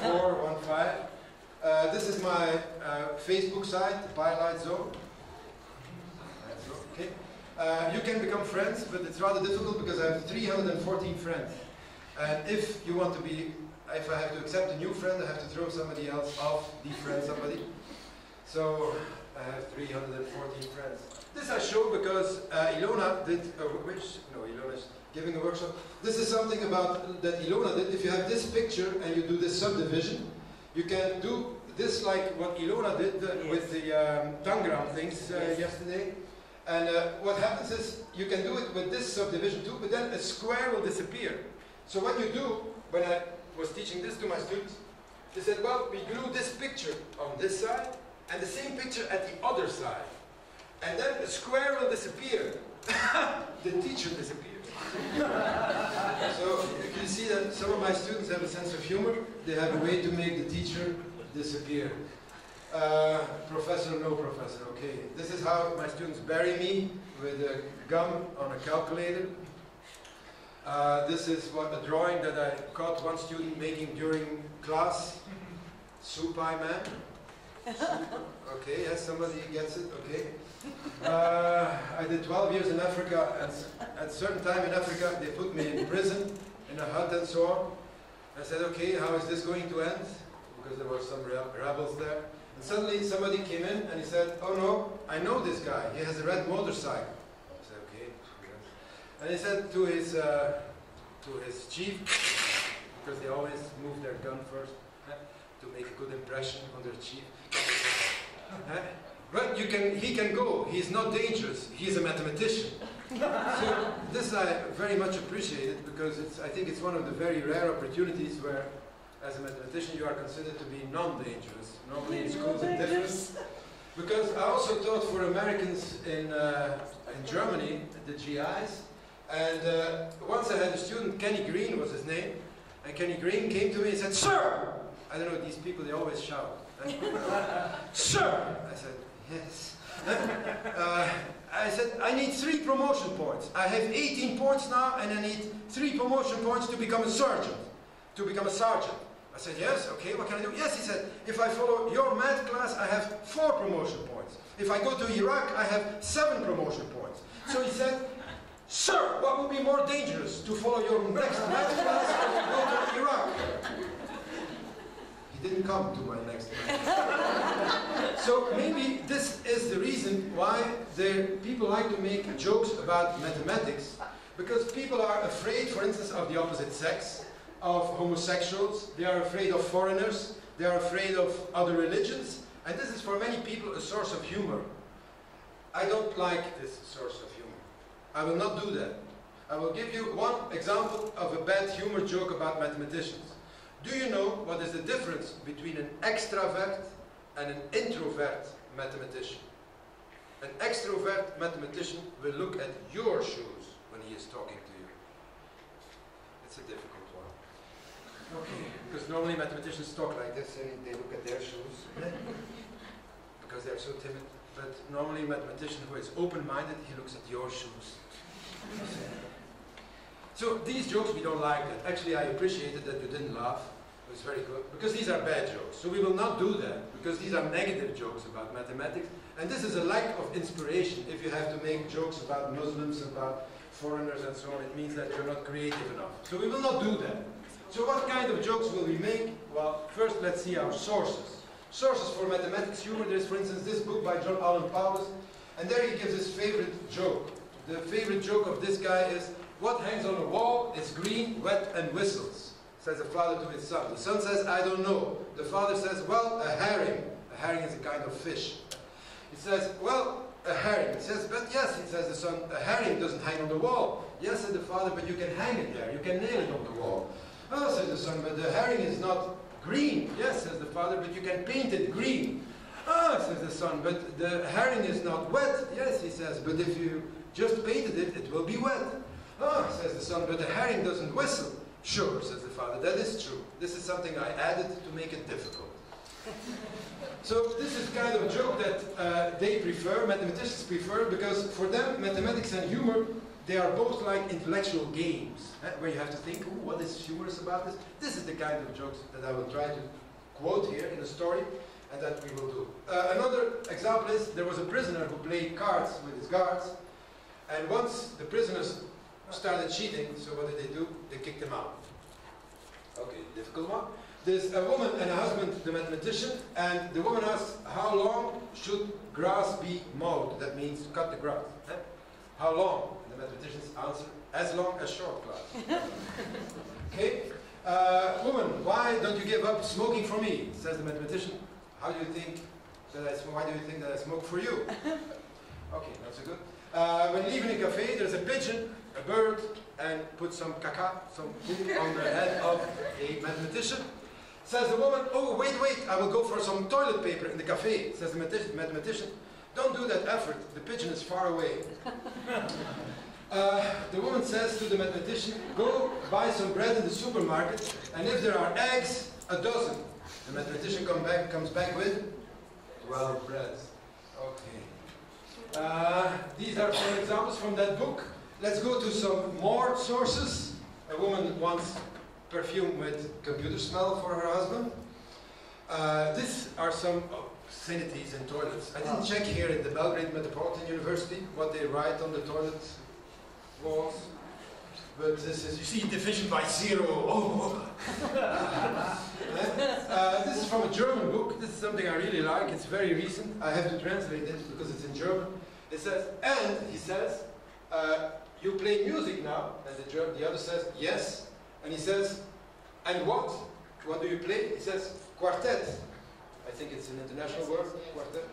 [SPEAKER 1] 31415. Uh, this is my uh, Facebook site, Bylight Zone. Okay. Uh, you can become friends, but it's rather difficult because I have 314 friends. And if you want to be, if I have to accept a new friend, I have to throw somebody else off, defriend somebody. So I have 314 friends. This I show because uh, Ilona did, uh, which, no, Ilona is giving a workshop. This is something about that Ilona did. If you have this picture and you do this subdivision, you can do this like what Ilona did uh,
[SPEAKER 3] Yes.
[SPEAKER 1] with the um, tangram things uh,
[SPEAKER 3] Yes.
[SPEAKER 1] yesterday. And uh, what happens is you can do it with this subdivision too, but then a square will disappear. So what you do, when I was teaching this to my students, they said, well, we glue this picture on this side and the same picture at the other side. And then the square will disappear. *laughs* the teacher disappears. *laughs* so you can see that some of my students have a sense of humor. They have a way to make the teacher disappear. Uh, professor, no professor, okay. This is how my students bury me with a gum on a calculator. Uh, this is what a drawing that I caught one student making during class. Supai man. *laughs* Okay, yes, somebody gets it, okay. Uh, I did 12 years in Africa, and at a certain time in Africa, they put me in prison, in a hut and so on. I said, okay, how is this going to end? Because there were some rebels there. And suddenly somebody came in and he said, oh no, I know this guy, he has a red motorcycle. I said, okay. yes." And he said to his, uh, to his chief, because they always move their gun first, to make a good impression on their chief. *laughs* But you can, he can go. He's not dangerous. He's a mathematician. *laughs* so this I very much appreciate it because it's, I think it's one of the very rare opportunities where, as a mathematician, you are considered to be non-dangerous. Normally in schools it's different. Because I also taught for Americans in, uh, in Germany, the GIs, and uh, once I had a student, Kenny Green was his name, and Kenny Green came to me and said, Sir! I don't know, these people, they always shout. *laughs* *laughs* Sir! I said, Yes. *laughs* Uh, I said, I need three promotion points. I have 18 points now, and I need three promotion points to become a sergeant, to become a sergeant. I said, yes, okay, what can I do? Yes, he said, if I follow your math class, I have four promotion points. If I go to Iraq, I have seven promotion points. So he said, sir, what would be more dangerous, to follow your next math class or to go to Iraq? Didn't come to my next so maybe this is the reason why there, people like to make jokes about mathematics, because people are afraid, for instance, of the opposite sex, of homosexuals, they are afraid of foreigners, they are afraid of other religions, and this is for many people a source of humor. I don't like this source of humor. I will not do that. I will give you one example of a bad humor joke about mathematicians. Do you know what is the difference between an extravert and an introvert mathematician? An extrovert mathematician will look at your shoes when he is talking to you. It's a difficult one. Okay, because normally mathematicians talk like this and they look at their shoes *laughs* because they're so timid. But normally a mathematician who is open-minded, he looks at your shoes. So these jokes we don't like that. Actually, I appreciated that you didn't laugh. It was very good because these are bad jokes. So we will not do that because these are negative jokes about mathematics. And this is a lack of inspiration. If you have to make jokes about Muslims, about foreigners, and so on, it means that you're not creative enough. So we will not do that. So what kind of jokes will we make? Well, first let's see our sources. Sources for mathematics humor. There's, for instance, this book by John Allen Paulos, and there he gives his favorite joke. The favorite joke of this guy is, what hangs on the wall is green, wet, and whistles, says the father to his son. The son says, I don't know. The father says, well, a herring. A herring is a kind of fish. He says, well, a herring. He says, but yes, he says the son, a herring doesn't hang on the wall. Yes, said the father, but you can hang it there. You can nail it on the wall. Oh, says the son, but the herring is not green. Yes, says the father, but you can paint it green. Ah, says the son, but the herring is not wet. Yes, he says, but if you just painted it, it will be wet. Ah, says the son, but the herring doesn't whistle. Sure, says the father, that is true. This is something I added to make it difficult. So this is kind of a joke that uh, they prefer, mathematicians prefer, because for them, mathematics and humor, they are both like intellectual games, eh, where you have to think, what is humorous about this? This is the kind of jokes that I will try to quote here in the story, and that we will do. Uh, another example is, there was a prisoner who played cards with his guards, and once the prisoners started cheating, so what did they do? They kicked him out. Okay, difficult one. There's a woman and a husband, the mathematician, and the woman asks, how long should grass be mowed? That means cut the grass. eh? How long? And the mathematician's answer, as long as short grass. *laughs* okay? Uh, woman, why don't you give up smoking for me? Says the mathematician. How do you think that I smoke? Why do you think that I smoke for you? *laughs* Okay, not so good. Uh, when leaving a cafe, there's a pigeon, a bird, and put some caca, some poop on the head of a mathematician. Says the woman, oh, wait, wait, I will go for some toilet paper in the cafe. Says the mathematician, don't do that effort, the pigeon is far away. *laughs* Uh, the woman says to the mathematician, go buy some bread in the supermarket, and if there are eggs, a dozen. The mathematician come back, comes back with 12 breads. Okay. Uh, these are some examples from that book. Let's go to some more sources. A woman wants perfume with computer smell for her husband. Uh, these are some obscenities in toilets. I didn't check here in the Belgrade Metropolitan University what they write on the toilet walls. But this is, you see, division by zero. Oh. *laughs* uh, this is from a German book. This is something I really like. It's very recent. I have to translate it because it's in German. It says, and he says, uh, you play music now. And the, the other says, yes. And he says, and what? What do you play? He says, quartet. I think it's an international word, quartet.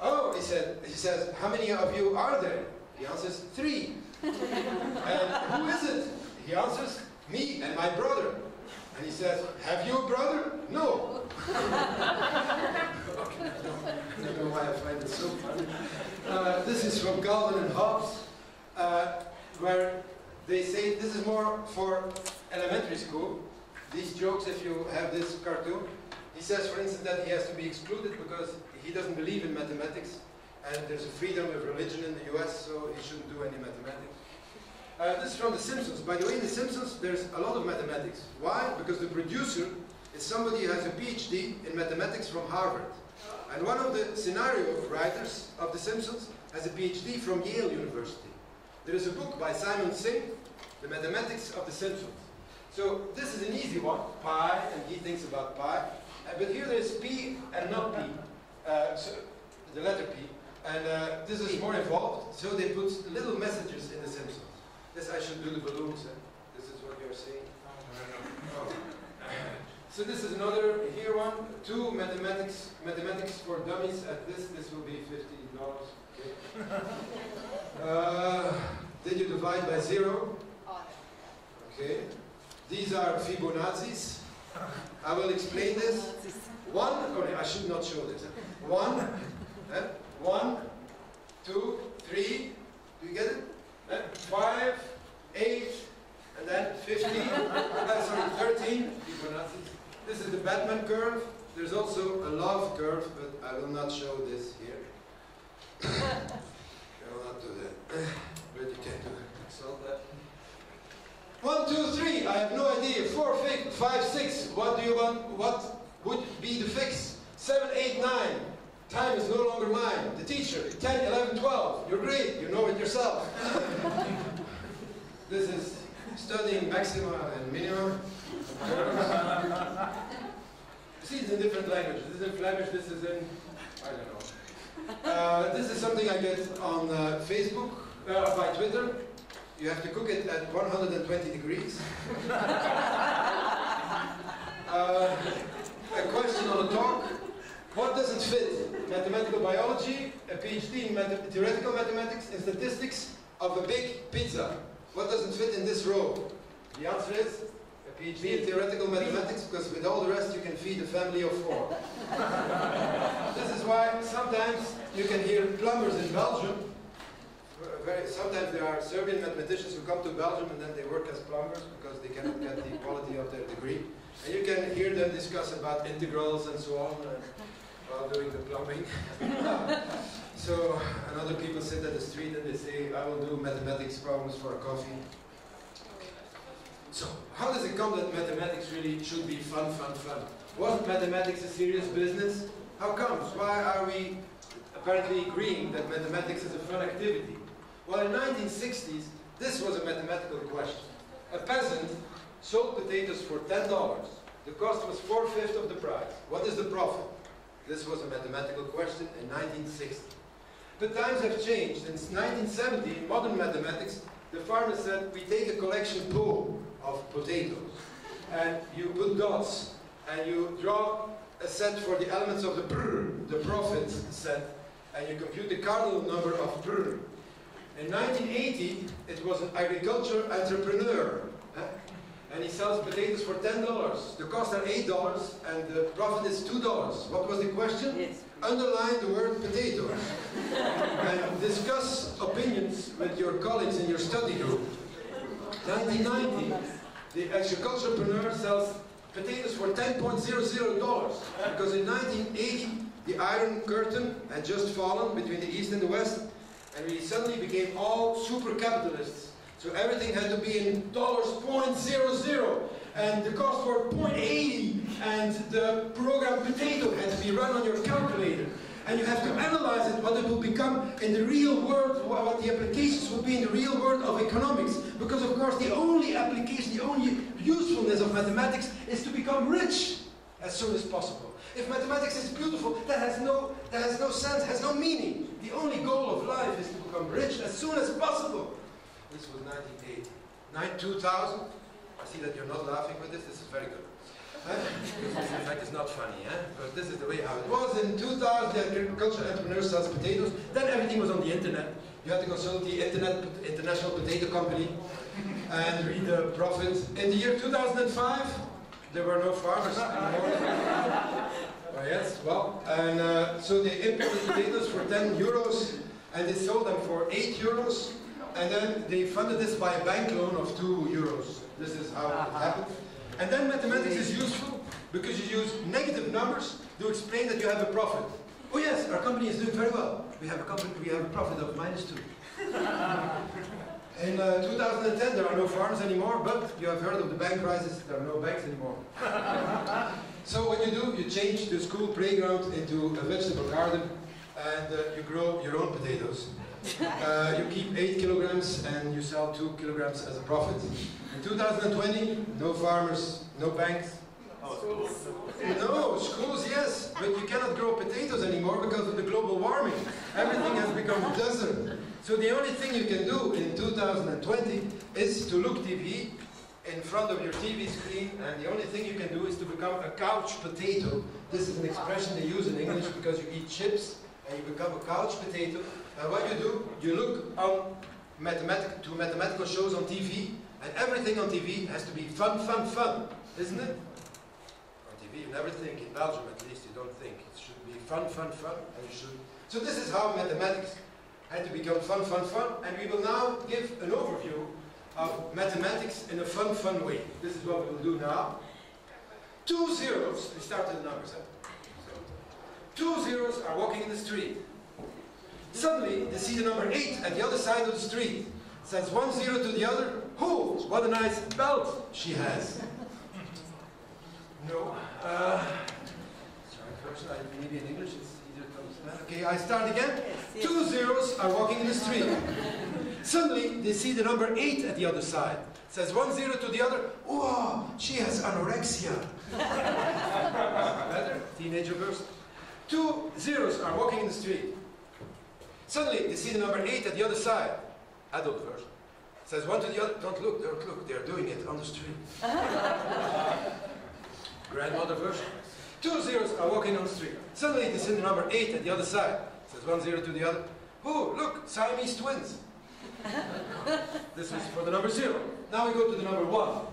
[SPEAKER 1] Oh, he said, he says, how many of you are there? He answers, three. *laughs* and who is it? He answers, me and my brother. And he says, have you a brother? No. *laughs* okay, I don't, I don't know why I find it so funny. Uh, this is from Calvin and Hobbes, uh, where they say this is more for elementary school. These jokes, if you have this cartoon, he says, for instance, that he has to be excluded because he doesn't believe in mathematics, and there's a freedom of religion in the U.S., so he shouldn't do any mathematics. Uh, this is from The Simpsons. By the way, in The Simpsons, there's a lot of mathematics. Why? Because the producer is somebody who has a PhD in mathematics from Harvard. And one of the scenario writers of The Simpsons has a PhD from Yale University. There is a book by Simon Singh, The Mathematics of The Simpsons. So this is an easy one, pi, and he thinks about pi. Uh, but here there's p and not p, uh, so the letter p. And uh, this is more involved, so they put little messages in The Simpsons. This I should do the balloons, eh? this is what you're saying. Oh. So this is another here one, two mathematics mathematics for dummies at this, this will be fifty dollars. Okay. Uh, did you divide by zero? Okay. These are Fibonacci's. I will explain this. One, oh, I should not show this. One, eh? one, two, three. Do you get it? Eh? Five, eight, and then 15. uh, sorry, 13 Fibonacci's. This is the Batman curve. There's also a love curve, but I will not show this here. One, two, three. I have no idea. Four, five, six. What do you want? What would be the fix? Seven, eight, nine. Time is no longer mine. The teacher. 10, 11, 12. You're great. You know it yourself. *laughs* this is studying maxima and minima. *laughs* See, it's in different languages. This is in Flemish. This is in I don't know. Uh, this is something I get on uh, Facebook, uh, by Twitter. You have to cook it at 120 degrees. *laughs* uh, a question on a talk. What doesn't fit? Mathematical biology, a PhD in math theoretical mathematics, and statistics of a big pizza. What doesn't fit in this row? The answer is a PhD in theoretical mathematics, because with all the rest you can feed a family of four. This is why sometimes you can hear plumbers in Belgium sometimes there are Serbian mathematicians who come to Belgium and then they work as plumbers because they cannot get the quality of their degree. And you can hear them discuss about integrals and so on uh, while doing the plumbing. *laughs* so, and other people sit at the street and they say, I will do mathematics problems for a coffee. So, how does it come that mathematics really should be fun, fun, fun? Wasn't mathematics a serious business? How comes? Why are we apparently agreeing that mathematics is a fun activity? Well, in 1960s, this was a mathematical question. A peasant sold potatoes for $10 The cost was four-fifths of the price. What is the profit? This was a mathematical question in 1960. But times have changed. Since 1970, in modern mathematics, the farmer said, we take a collection pool of potatoes, and you put dots, and you draw a set for the elements of the brr, the profit set, and you compute the cardinal number of brr. In 1980, it was an agriculture entrepreneur, eh? and he sells potatoes for $10. The cost are $8, and the profit is $2. What was the question?
[SPEAKER 3] Yes.
[SPEAKER 1] Underline the word potatoes *laughs* and discuss opinions with your colleagues in your study group. 1990, the agriculturepreneur sells potatoes for $10.00 because in 1980 the Iron Curtain had just fallen between the East and the West and we suddenly became all super capitalists. So everything had to be in dollars point zero zero and the cost for 0.80 and the program potato had to be run on your calculator. And you have to analyze it, what it will become in the real world, what the applications will be in the real world of economics. Because of course the only application, the only usefulness of mathematics is to become rich as soon as possible. If mathematics is beautiful, that has no, that has no sense, has no meaning. The only goal of life is to become rich as soon as possible. This was 1980. Nine, 2000, I see that you're not laughing with this, this is very good. In fact, it's not funny, eh? but this is the way how it was. In 2000, the agricultural entrepreneur sells potatoes. Then everything was on the internet. You had to consult the Internet International Potato Company and read the profit. In the year 2005, there were no farmers anymore. *laughs* Oh, yes, well, and uh, so they imported potatoes for 10 euros and they sold them for 8 euros and then they funded this by a bank loan of 2 euros. This is how it happened. And then mathematics is useful because you use negative numbers to explain that you have a profit. Oh yes, our company is doing very well. We have a company, we have a profit of minus 2. In uh, 2010, there are no farms anymore, but you have heard of the bank crisis, there are no banks anymore. *laughs* so what you do, you change the school playground into a vegetable garden and uh, you grow your own potatoes. Uh, you keep 8 kilograms and you sell 2 kilograms as a profit. In 2020, no farmers, no banks. Oh, schools. No, schools, yes, but you cannot grow potatoes anymore because of the global warming. Everything has become a desert. So the only thing you can do in 2020 is to look TV in front of your TV screen, and the only thing you can do is to become a couch potato. This is an expression they use in English because you eat chips and you become a couch potato. And what you do, you look on mathematic to mathematical shows on TV, and everything on TV has to be fun, fun, fun, isn't it? On TV, you never think. In Belgium, at least, you don't think. It should be fun, fun, fun, and you should. So this is how mathematics had to become fun, fun, fun, and we will now give an overview of mathematics in a fun, fun way. This is what we will do now. Two zeros, we start with the numbers. Huh? Two zeros are walking in the street. Suddenly, they see the number eight at the other side of the street. Says one zero to the other. Who? What a nice belt she has. No. Uh, sorry, first, I, maybe in English it's easier to understand. Okay, I start again.
[SPEAKER 3] yes.
[SPEAKER 1] Two zeros are walking in the street. Suddenly, they see the number eight at the other side. Says one zero to the other. Wow, she has anorexia. Better? Teenager burst. Two zeros are walking in the street. Suddenly, they see the number eight at the other side. Adult version. Says one to the other. Don't look, don't look. They're doing it on the street. *laughs* Grandmother version. Two zeros are walking on the street. Suddenly, they see the number eight at the other side. Says one zero to the other. Oh, look, Siamese twins. *laughs* this is for the number zero. Now we go to the number one.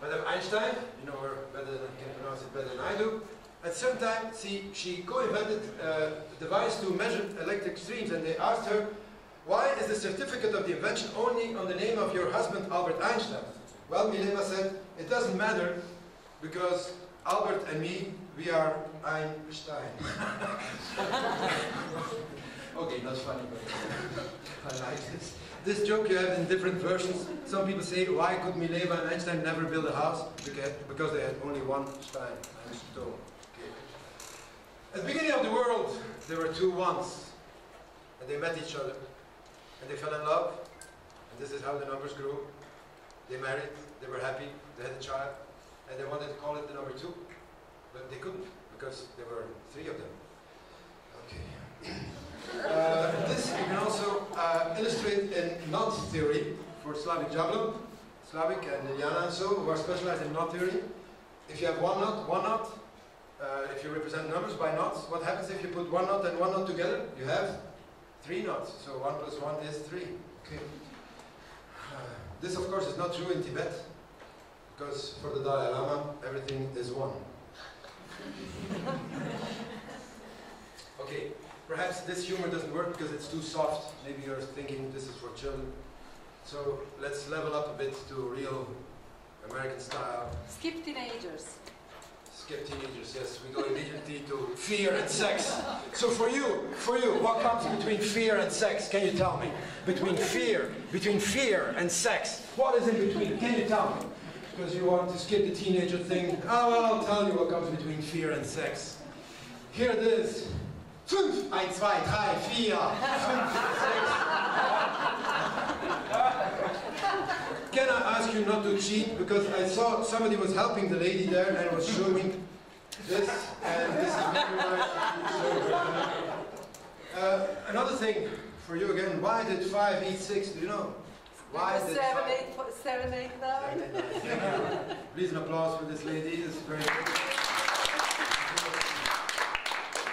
[SPEAKER 1] Madame Einstein, you know her better than can pronounce it better than I do. At some time, she, she co-invented uh, a device to measure electric streams, and they asked her, why is the certificate of the invention only on the name of your husband, Albert Einstein? Well, Mileva said, it doesn't matter because Albert and me, we are Einstein. *laughs* okay, not funny, but I like this. This joke you have in different versions. Some people say, why could Mileva and Einstein never build a house? Because, they had only one Stein, and stone. Okay. At the beginning of the world, there were two ones, and they met each other, and they fell in love, and this is how the numbers grew. They married, they were happy, they had a child, and they wanted to call it the number two, but they couldn't because there were three of them. Okay. Uh, this you can also uh, illustrate in knot theory for Slavik Jablan, Slavik and Liliana and so, who are specialized in knot theory. If you have one knot, one knot, uh, if you represent numbers by knots, what happens if you put one knot and one knot together? You have three knots. So one plus one is three. Okay. Uh, this, of course, is not true in Tibet, because for the Dalai Lama, everything is one. *laughs* okay, perhaps this humor doesn't work because it's too soft. Maybe you're thinking this is for children. So let's level up a bit to real American style.
[SPEAKER 3] Skip teenagers.
[SPEAKER 1] Skip teenagers, yes. We go immediately to fear and sex. So for you, for you, what comes between fear and sex? Can you tell me? Between fear, between fear and sex. What is in between? Can you tell me? Because you want to skip the teenager thing. Oh, well, I'll tell you what comes between fear and sex. Here it is. Fünf, eins, zwei, drei, vier. Fünf, six. Can I ask you not to cheat? Because I saw somebody was helping the lady there and was showing this, and this is very nice. Uh, another thing for you again, why did five eat six? Do you know? Why did
[SPEAKER 3] seven,
[SPEAKER 1] five?
[SPEAKER 3] eight, seven, eight, nine.
[SPEAKER 1] Thank. Please an applause for this lady. It's very good.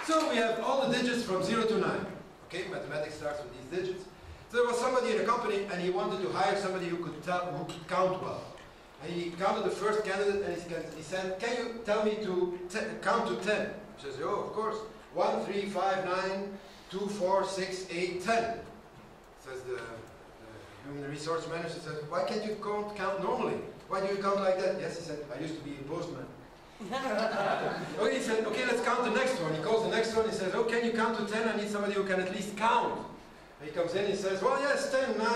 [SPEAKER 1] So we have all the digits from 0 to 9. Okay, mathematics starts with these digits. There was somebody in a company and he wanted to hire somebody who could tell who could count well. And he counted the first candidate and he said, Can you tell me to count to 10? He says, Oh, of course. 1, 3, 5, 9, 2, 4, 6, 8, 10. Says the, the human resource manager says, Why can't you count, count normally? Why do you count like that? Yes, he said, I used to be a postman. *laughs* okay, he said, okay, let's count the next one. He calls the next one, he says, oh, can you count to 10? I need somebody who can at least count. He comes in, he says, well, yes, 10, 9,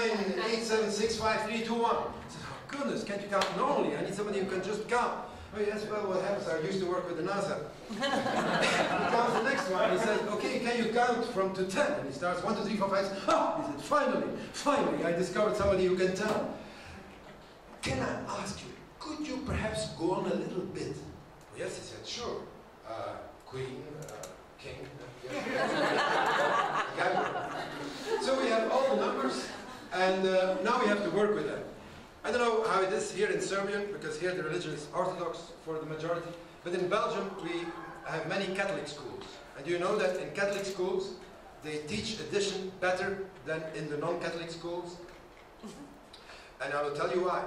[SPEAKER 1] 8, 7, 6, 5, 3, 2, 1. He says, oh, goodness, can't you count normally? I need somebody who can just count. Oh, yes, well, what happens? I used to work with the NASA. *laughs* he counts the next one, he says, okay, can you count from to 10? And he starts, 1, 2, 3, 4, 5, 6. Oh, he said, finally, finally, I discovered somebody who can tell. Can I ask you, could you perhaps go on a little bit? Yes, he said, sure. Uh, queen, uh, king. uh, *laughs* yeah. so we have numbers, and uh, now we have to work with them. I don't know how it is here in Serbian, because here the religion is Orthodox for the majority, but in Belgium we have many Catholic schools. And do you know that in Catholic schools they teach addition better than in the non-Catholic schools? And I will tell you why.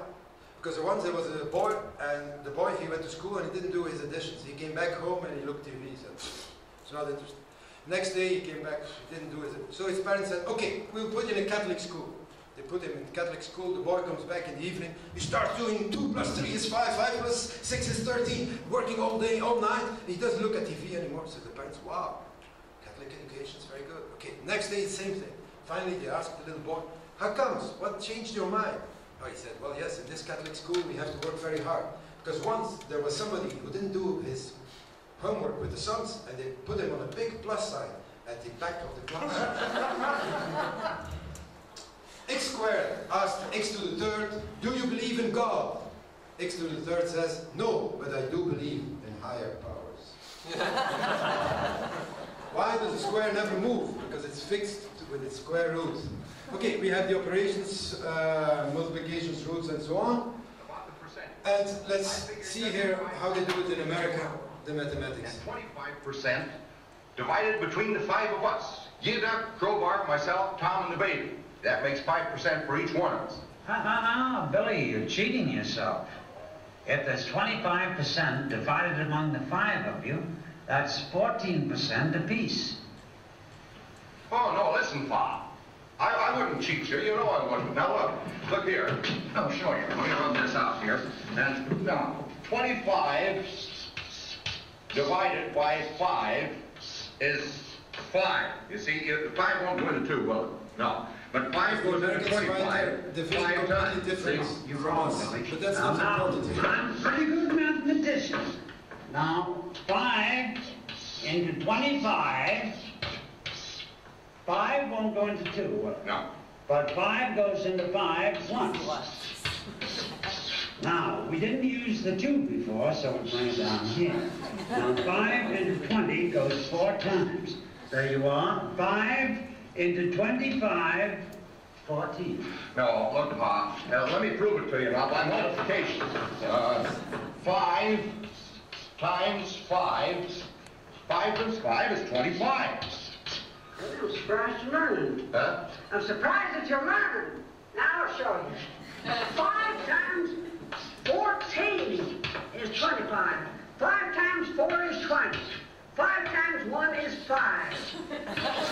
[SPEAKER 1] Because once there was a boy, and the boy, he went to school and he didn't do his additions. He came back home and he looked TV, said, it's not interesting. Next day he came back, didn't do it. So his parents said, okay, we'll put you in a Catholic school. They put him in Catholic school, the boy comes back in the evening, he starts doing 2 plus 3 is 5, 5 plus 6 is 13, working all day, all night. He doesn't look at TV anymore. So the parents, wow, Catholic education is very good. Okay, next day, same thing. Finally, they asked the little boy, how comes? What changed your mind? Oh, he said, well, yes, in this Catholic school we have to work very hard. Because once there was somebody who didn't do his homework with the sons, and they put them on a big plus sign at the back of the class. *laughs* x squared asked x to the third, do you believe in God? x to the third says, no, but I do believe in higher powers. *laughs* Why does the square never move? Because it's fixed to- with its square root. Okay, we have the operations, uh, multiplications, roots, and so on. And let's see here how they do it in America, the mathematics.
[SPEAKER 7] And twenty-five percent divided between the five of us. Yida, Crowbar, myself, Tom, and the baby. That makes five percent for each one of us.
[SPEAKER 8] Ha no, no, Billy, you're cheating yourself. If there's 25% divided among the five of you, that's 14% apiece.
[SPEAKER 7] Oh, no, listen, Pa. I, I wouldn't cheat you. You know I wouldn't. Now, look. Look here. I'll show you. Let me run this out here. And now, 25 divided by 5 is 5. You see, 5 won't go into 2, will it? No. But 5 goes into
[SPEAKER 1] Americans write their
[SPEAKER 7] 25
[SPEAKER 1] division
[SPEAKER 7] five times.
[SPEAKER 1] different
[SPEAKER 7] See?
[SPEAKER 8] You're wrong,
[SPEAKER 1] us.
[SPEAKER 8] Billy.
[SPEAKER 1] But that's
[SPEAKER 8] now,
[SPEAKER 1] not
[SPEAKER 8] now,
[SPEAKER 1] important.
[SPEAKER 8] I'm a pretty good mathematician. Now, 5 into 25, 5 won't go into 2, will it?
[SPEAKER 7] No.
[SPEAKER 8] But 5 goes into 5 once. Now, we didn't use the two before, so it's right down here. Now, 5 into 20 goes four times. There you are. 5 into 25, 14.
[SPEAKER 7] No, look, Pa, uh, let me prove it to you now by multiplication. Uh, five times five, five times five is 25.
[SPEAKER 9] I'm surprised you're learning.
[SPEAKER 7] Huh?
[SPEAKER 9] I'm surprised that you're learning. Now I'll show you. *laughs* Five times 14 is 25. Five times four is 20. Five times one is five.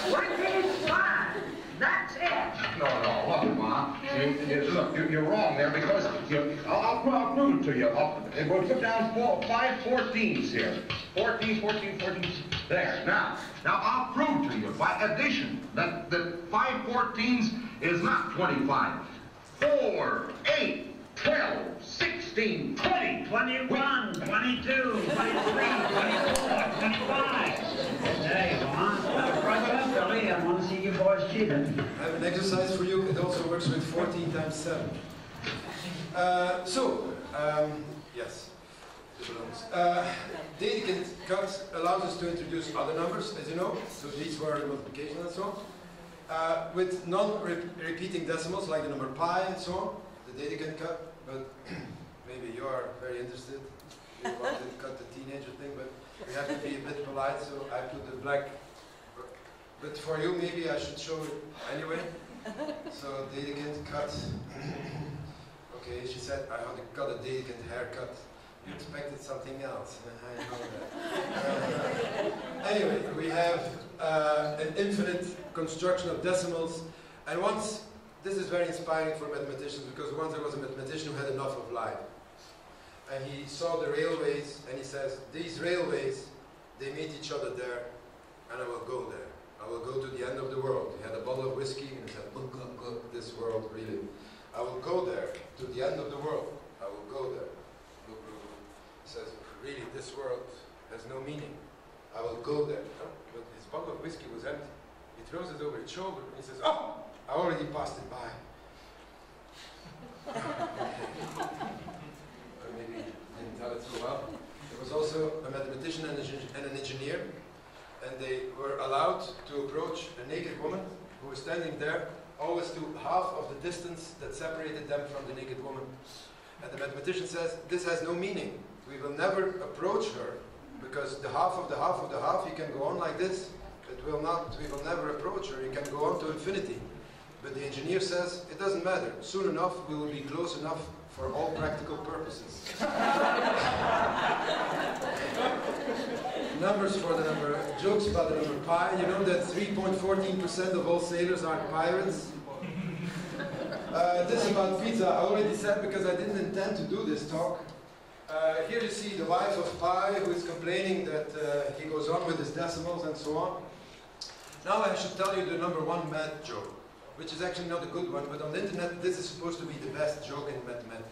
[SPEAKER 9] 25. That's it.
[SPEAKER 7] No, no, look, Ma. You, you, look, you, you're wrong there because you, I'll, I'll, I'll prove it to you. I'll, we'll put down four, five 14s here. 14, 14, 14. There. Now, now I'll prove to you by addition that, that five 14s is not 25. Four, eight, 12, 16, 20.
[SPEAKER 8] 21, 22, 23, 24, 25. There you Billy. I want to see you boys cheating.
[SPEAKER 1] I have an exercise for you. It also works with 14 times 7. Uh, so, um, yes. Uh, Dedekind cut allows us to introduce other numbers, as you know. So these were the multiplication and so on. Uh, with non-repeating decimals, like the number pi and so on, the Dedekind cut. But *clears throat* maybe you are very interested. You want to *laughs* cut the teenager thing, but we have to be a bit polite, so I put the black. But for you, maybe I should show it anyway. So *laughs* Dedekind cut. okay, she said I had got a Dedekind haircut. You expected something else. *laughs* I know that. Uh, anyway, we have uh, an infinite construction of decimals, and once this is very inspiring for mathematicians because once there was a mathematician who had enough of life, and he saw the railways, and he says, "These railways, they meet each other there, and I will go there." I will go to the end of the world. He had a bottle of whiskey and he said, look, look, look, this world, really. I will go there, to the end of the world. I will go there. Look, look, look. He says, really, this world has no meaning. I will go there. But his bottle of whiskey was empty. He throws it over his shoulder and he says, oh, I already passed it by. *laughs* or maybe didn't tell it so well. There was also a mathematician and an engineer and they were allowed to approach a naked woman who was standing there, always to half of the distance that separated them from the naked woman. And the mathematician says, this has no meaning. We will never approach her because the half of the half of the half, you can go on like this. It will not, we will never approach her. You can go on to infinity. But the engineer says, it doesn't matter. Soon enough, we will be close enough for all practical purposes. *laughs* Numbers for the number, jokes about the number pi. You know that 3.14% of all sailors are pirates. Uh, this about pizza, I already said because I didn't intend to do this talk. Uh, here you see the wife of pi who is complaining that uh, he goes on with his decimals and so on. Now I should tell you the number one mad joke, which is actually not a good one, but on the internet this is supposed to be the best joke in mathematics.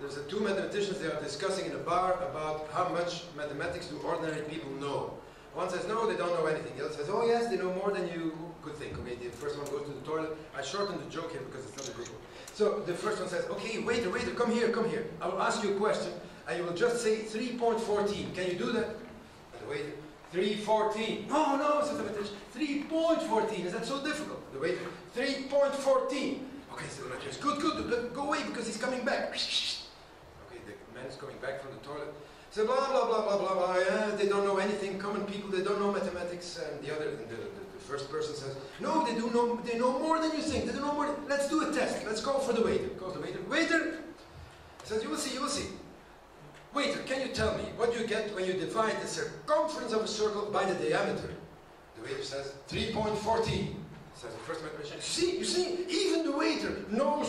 [SPEAKER 1] There's a two mathematicians, they are discussing in a bar about how much mathematics do ordinary people know. One says, no, they don't know anything. The other says, oh yes, they know more than you could think. Okay, the first one goes to the toilet. I shortened the joke here because it's not a good one. So the first one says, okay, waiter, waiter, come here, come here. I will ask you a question, and you will just say 3.14. Can you do that? And the waiter, 3.14. No, no, says the mathematician, 3.14. Is that so difficult? The waiter, 3.14. Okay, so the mathematician, good, good, go away because he's coming back. Okay, the man is coming back from the toilet. So blah blah blah blah blah blah. Yeah, they don't know anything. Common people, they don't know mathematics. And the other, and the, the, the, first person says, no, they do know. They know more than you think. They do know more. Let's do a test. Let's call for the waiter. Calls the waiter. Waiter says, you will see. You will see. Waiter, can you tell me what you get when you divide the circumference of a circle by the diameter? The waiter says 3.14. Says the first mathematician. See, you see, even the waiter knows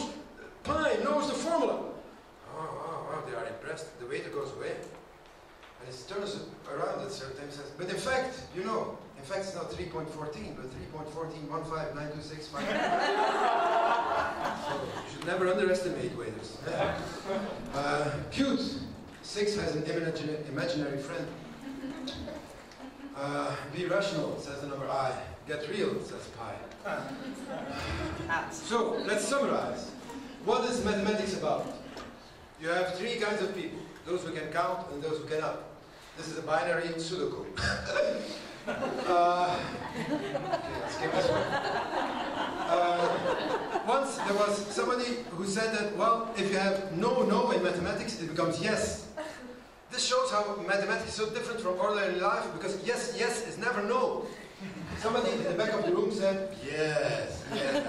[SPEAKER 1] pi, knows the formula. Oh, oh, oh, they are impressed. The waiter goes away. And he turns around at certain time and says, but in fact, you know, in fact it's not 3.14, but 3.14159265. *laughs* so you should never underestimate waiters. *laughs* Uh, cute. Six has an imaginary friend. Uh, be rational, says the number I. Get real, says pi. so, let's summarize. What is mathematics about? you have three kinds of people. Those who can count and those who cannot. This is a binary Sudoku. *laughs* uh, okay, let's skip this one. Uh, once there was somebody who said that, well, if you have no, no in mathematics, it becomes yes. This shows how mathematics is so different from ordinary life because yes, yes is never no. Somebody in the back of the room said, yes, yes.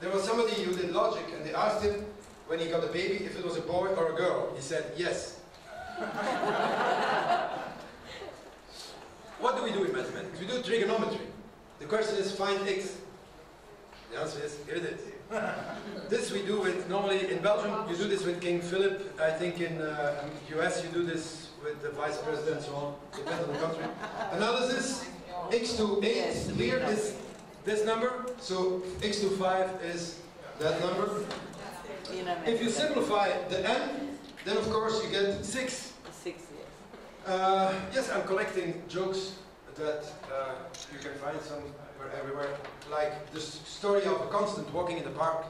[SPEAKER 1] there was somebody who did logic and they asked him when he got a baby if it was a boy or a girl. He said, yes. What do we do in mathematics? We do trigonometry. The question is find x. The answer is, here it is. *laughs* this we do with, normally in Belgium, you do this with King Philip. I think in uh, US you do this with the vice president and so on, depends on the country. *laughs* Analysis, x to 8
[SPEAKER 3] Yes,
[SPEAKER 1] here is this number, so x to 5 is that number. If you simplify the n, then of course you get 6. Uh, yes, I'm collecting jokes that uh, you can find somewhere everywhere. Like the story of a constant walking in the park.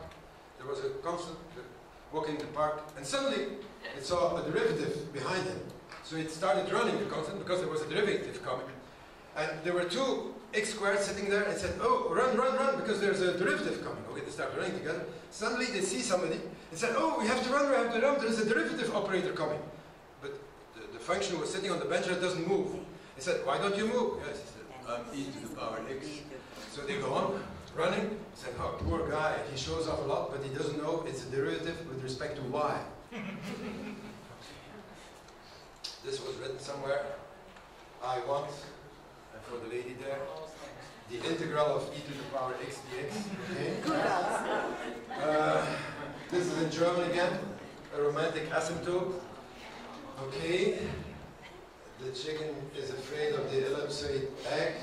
[SPEAKER 1] There was a constant walking in the park, and suddenly it saw a derivative behind him. So it started running the constant because there was a derivative coming. And there were two x squared sitting there and said, oh, run, run, run, because there's a derivative coming. Okay, they start running together. Suddenly they see somebody and said, oh, we have to run, we have to run, there's a derivative operator coming. The, function was sitting on the bench that doesn't move. He said, why don't you move? Yes, he said, I'm e to the power x. So they go on, running. He said, oh, poor guy, he shows off a lot, but he doesn't know it's a derivative with respect to y. *laughs* this was written somewhere. I want, and for the lady there, the integral of e to the power x dx. Okay? *laughs* Uh, this is in German again, a romantic asymptote. Okay. The chicken is afraid of the ellipsoid egg.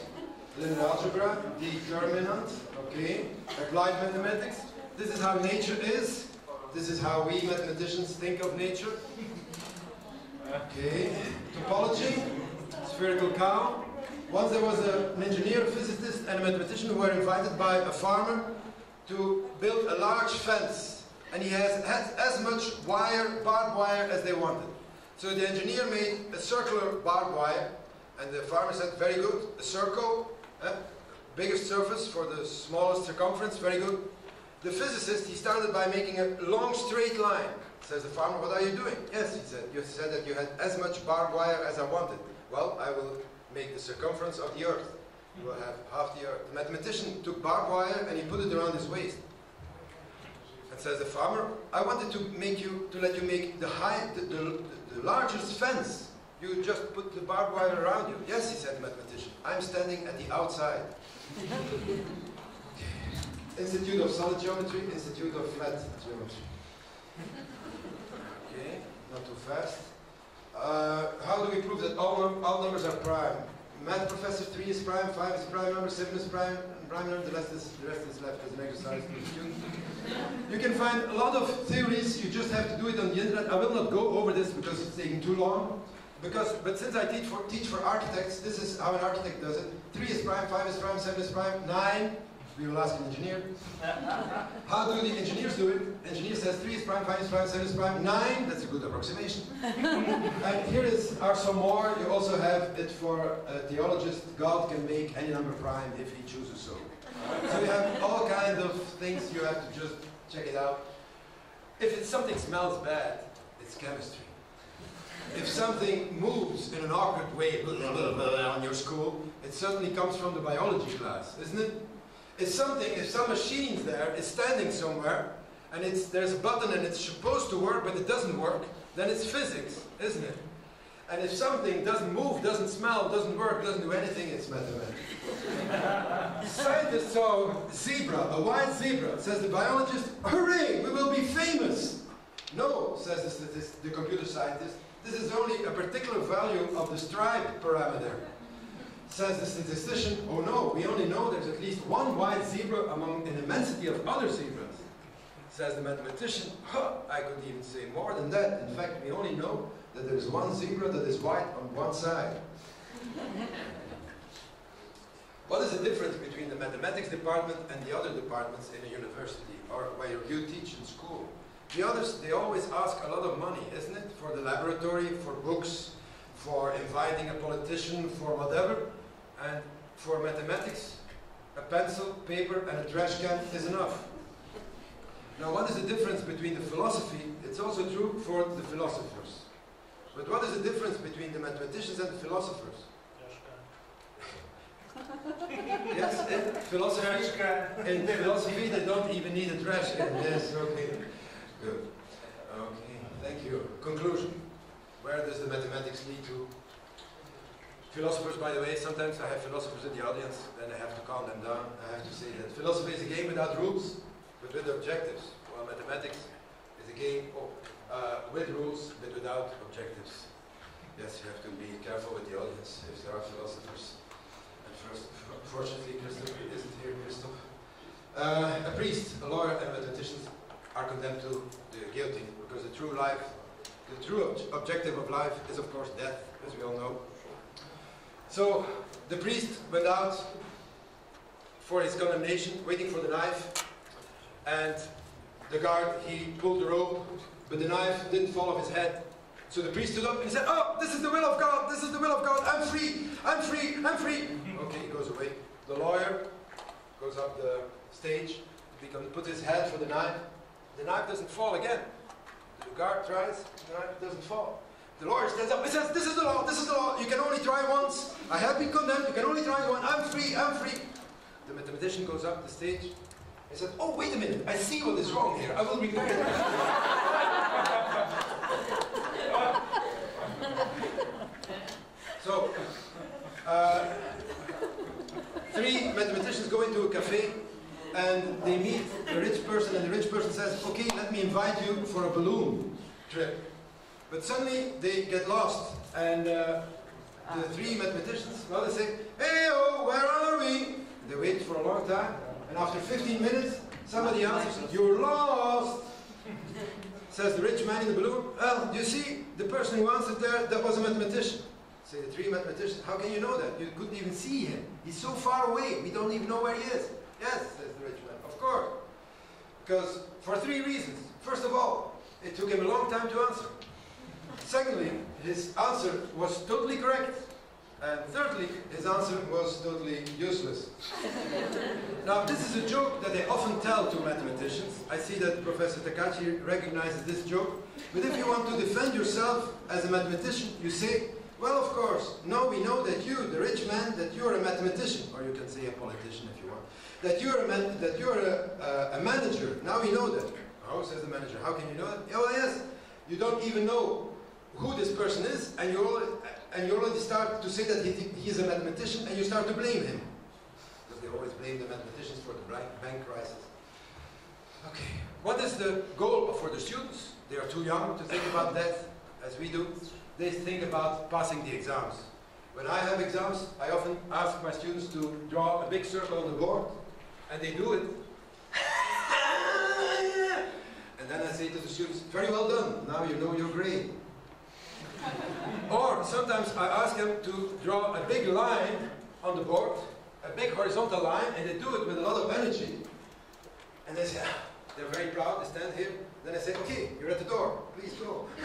[SPEAKER 1] Linear algebra, determinant. Okay. Applied mathematics. This is how nature is. This is how we mathematicians think of nature. Okay. Topology, spherical cow. Once there was a, an engineer, a physicist, and a mathematician who were invited by a farmer to build a large fence. And he has, has as much wire, barbed wire, as they wanted. So the engineer made a circular barbed wire, and the farmer said, very good, a circle, eh, biggest surface for the smallest circumference, very good. The physicist, he started by making a long straight line. Says the farmer, what are you doing? Yes, he said, you said that you had as much barbed wire as I wanted. Well, I will make the circumference of the earth. You will have half the earth. The mathematician took barbed wire and he put it around his waist. And says the farmer, I wanted to make you, to let you make the high, the, the, the largest fence. You just put the barbed wire around you. Yes, he said the mathematician. I'm standing at the outside. *laughs* Institute of Solid Geometry, Institute of Flat Geometry. Okay, not too fast. Uh, how do we prove that all, num all numbers are prime? Math professor, 3 is prime, 5 is prime number, 7 is prime, and prime number, the rest is, the rest is left as an exercise for the student. You can find a lot of theories, you just have to do it on the internet. I will not go over this because it's taking too long. Because, but since I teach for, teach for architects, this is how an architect does it. 3 is prime, 5 is prime, 7 is prime, 9, we will ask an engineer. *laughs* How do the engineers do it? Engineer says 3 is prime, 5 is prime, 7 is prime, 9, that's a good approximation. *laughs* and here is, are some more. You also have it for a theologist. God can make any number prime if he chooses so. So you have all kinds of things you have to just check it out. If it's something smells bad, it's chemistry. If something moves in an awkward way blah, blah, blah, on your school, it certainly comes from the biology class, isn't it? If something, if some machine there is standing somewhere, and it's, there's a button and it's supposed to work, but it doesn't work, then it's physics, isn't it? And if something doesn't move, doesn't smell, doesn't work, doesn't do anything, it's mathematics. *laughs* Scientists saw zebra, a white zebra. Says the biologist, hooray, we will be famous. No, says the, statist, the computer scientist, this is only a particular value of the stripe parameter. Says the statistician, oh no, we only know there's at least one white zebra among an immensity of other zebras. Says the mathematician, huh, I could even say more than that. In fact, we only know that there's one zebra that is white on one side. *laughs* What is the difference between the mathematics department and the other departments in a university or where you teach in school? The others, they always ask a lot of money, isn't it? For the laboratory, for books, for inviting a politician, for whatever. And for mathematics, a pencil, paper, and a trash can is enough. Now, what is the difference between the philosophy? It's also true for the philosophers. But what is the difference between the mathematicians and the philosophers? *laughs* yes, in philosophy, in philosophy they don't even need a trash can. Yes, okay. Good. Okay, thank you. Conclusion. Where does the mathematics lead to? Philosophers, by the way, sometimes I have philosophers in the audience, then I have to calm them down. I have to say that philosophy is a game without rules, but with objectives, while mathematics is a game oh, uh, with rules, but without objectives. Yes, you have to be careful with the audience if there are philosophers. And first, fortunately, Christopher isn't here, Christoph. Uh, a priest, a lawyer, and mathematicians are condemned to the guillotine because the true life, the true ob objective of life is, of course, death, as we all know. So the priest went out for his condemnation, waiting for the knife, and the guard, he pulled the rope, but the knife didn't fall off his head. So the priest stood up and he said, Oh, this is the will of God, this is the will of God, I'm free, I'm free, I'm free. Okay, he goes away. The lawyer goes up the stage, he puts his hand for the knife. The knife doesn't fall again. The guard tries, the knife doesn't fall. The lawyer stands up and says, This is the law, this is the law, you can only try once. I have been condemned, you can only try once, I'm free, I'm free. The mathematician goes up the stage and said, Oh, wait a minute, I see what is wrong here, I will repair it. so, uh, three mathematicians go into a cafe and they meet a rich person and the rich person says, okay, let me invite you for a balloon trip. But suddenly they get lost and uh, the three mathematicians, well, they say, hey, oh, where are we? They wait for a long time and after 15 minutes, somebody answers, you're lost. *laughs* Says the rich man in the balloon, well, you see, the person who answered there, that was a mathematician. Say the three mathematicians, how can you know that? You couldn't even see him. He's so far away, we don't even know where he is. Yes, says the rich man, of course. Because for three reasons. First of all, it took him a long time to answer. Secondly, his answer was totally correct. And thirdly, his answer was totally useless. *laughs* now, this is a joke that they often tell to mathematicians. I see that Professor Takachi recognizes this joke. But if you want to defend yourself as a mathematician, you say, well, of course, no, we know that you, the rich man, that you're a mathematician, or you can say a politician if you want, that you're a, man, that you're a, uh, a manager. Now we know that. Oh, says the manager, how can you know that? Oh, yes, you don't even know who this person is, and you already, and you already start to say that he, he's a mathematician, and you start to blame him. Because they always blame the mathematicians for the bank crisis. Okay, what is the goal for the students? They are too young to think about death, as we do they think about passing the exams. When I have exams, I often ask my students to draw a big circle on the board, and they do it. *laughs* and then I say to the students, very well done, now you know your grade. Or sometimes I ask them to draw a big line on the board, a big horizontal line, and they do it with a lot of energy. And they say, ah, they're very proud, they stand here, then I say, okay, you're at the door, please go. *laughs*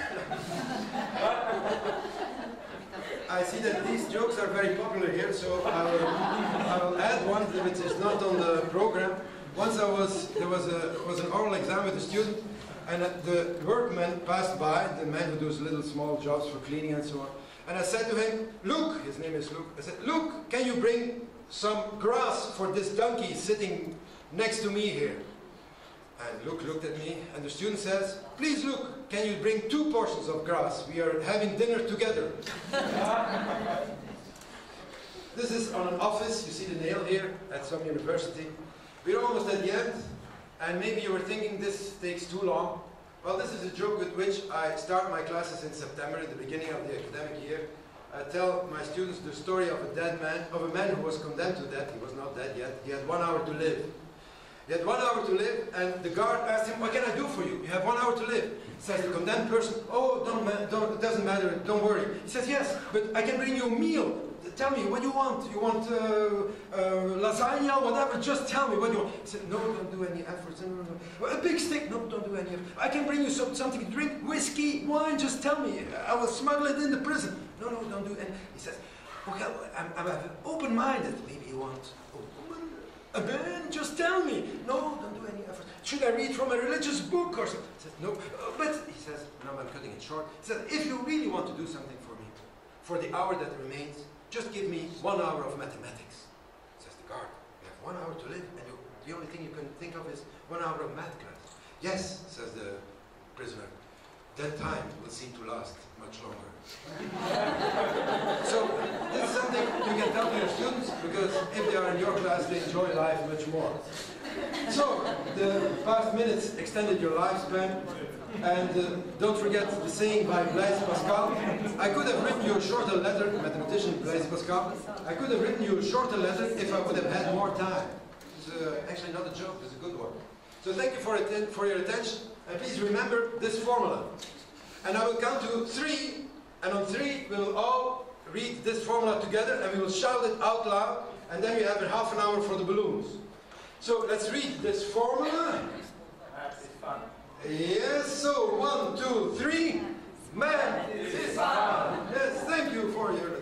[SPEAKER 1] I see that these jokes are very popular here, so I will, I will add one which is not on the program. Once I was, there was, a, was an oral exam with a student, and uh, the workman passed by, the man who does little small jobs for cleaning and so on. And I said to him, Luke, his name is Luke, I said, Luke, can you bring some grass for this donkey sitting next to me here? And Luke looked at me, and the student says, Please, Luke, can you bring two portions of grass? We are having dinner together. *laughs* this is on an office. You see the nail here at some university. We're almost at the end, and maybe you were thinking this takes too long. Well, this is a joke with which I start my classes in September, at the beginning of the academic year. I tell my students the story of a dead man, of a man who was condemned to death. He was not dead yet. He had one hour to live. He had one hour to live, and the guard asked him, what can I do for you? You have one hour to live. Says the condemned person, oh, don't, don't, it doesn't matter, don't worry. He says, yes, but I can bring you a meal tell me what you want. You want uh, uh, lasagna, whatever, just tell me what you want. He said, no, don't do any efforts. No, no, no. A big stick, no, don't do any effort. I can bring you some, something to drink, whiskey, wine, just tell me. I will smuggle it in the prison. No, no, don't do any. He says, okay, I'm, I'm open-minded. Maybe you want a woman, a man, just tell me. No, don't do any effort. Should I read from a religious book or something? He says, no, Uh, but he says, no, I'm cutting it short. He says, if you really want to do something for me, for the hour that remains, just give me one hour of mathematics. Says the guard, you have one hour to live, and you, the only thing you can think of is one hour of math class. Yes, says the prisoner, that time will seem to last much longer. *laughs* so, this is something you can tell to your students, because if they are in your class, they enjoy life much more. So, the past minutes extended your lifespan, and uh, don't forget the saying by Blaise Pascal. I could have written you a shorter letter, mathematician Blaise Pascal. I could have written you a shorter letter if I would have had more time. It's uh, actually not a joke, it's a good one. So thank you for, for your attention, and please remember this formula. And I will count to three, and on three we will all read this formula together, and we will shout it out loud, and then we have a half an hour for the balloons. So let's read this formula.
[SPEAKER 2] That's fun.
[SPEAKER 1] Yes, so one, two, three. Man is Yes, thank you for your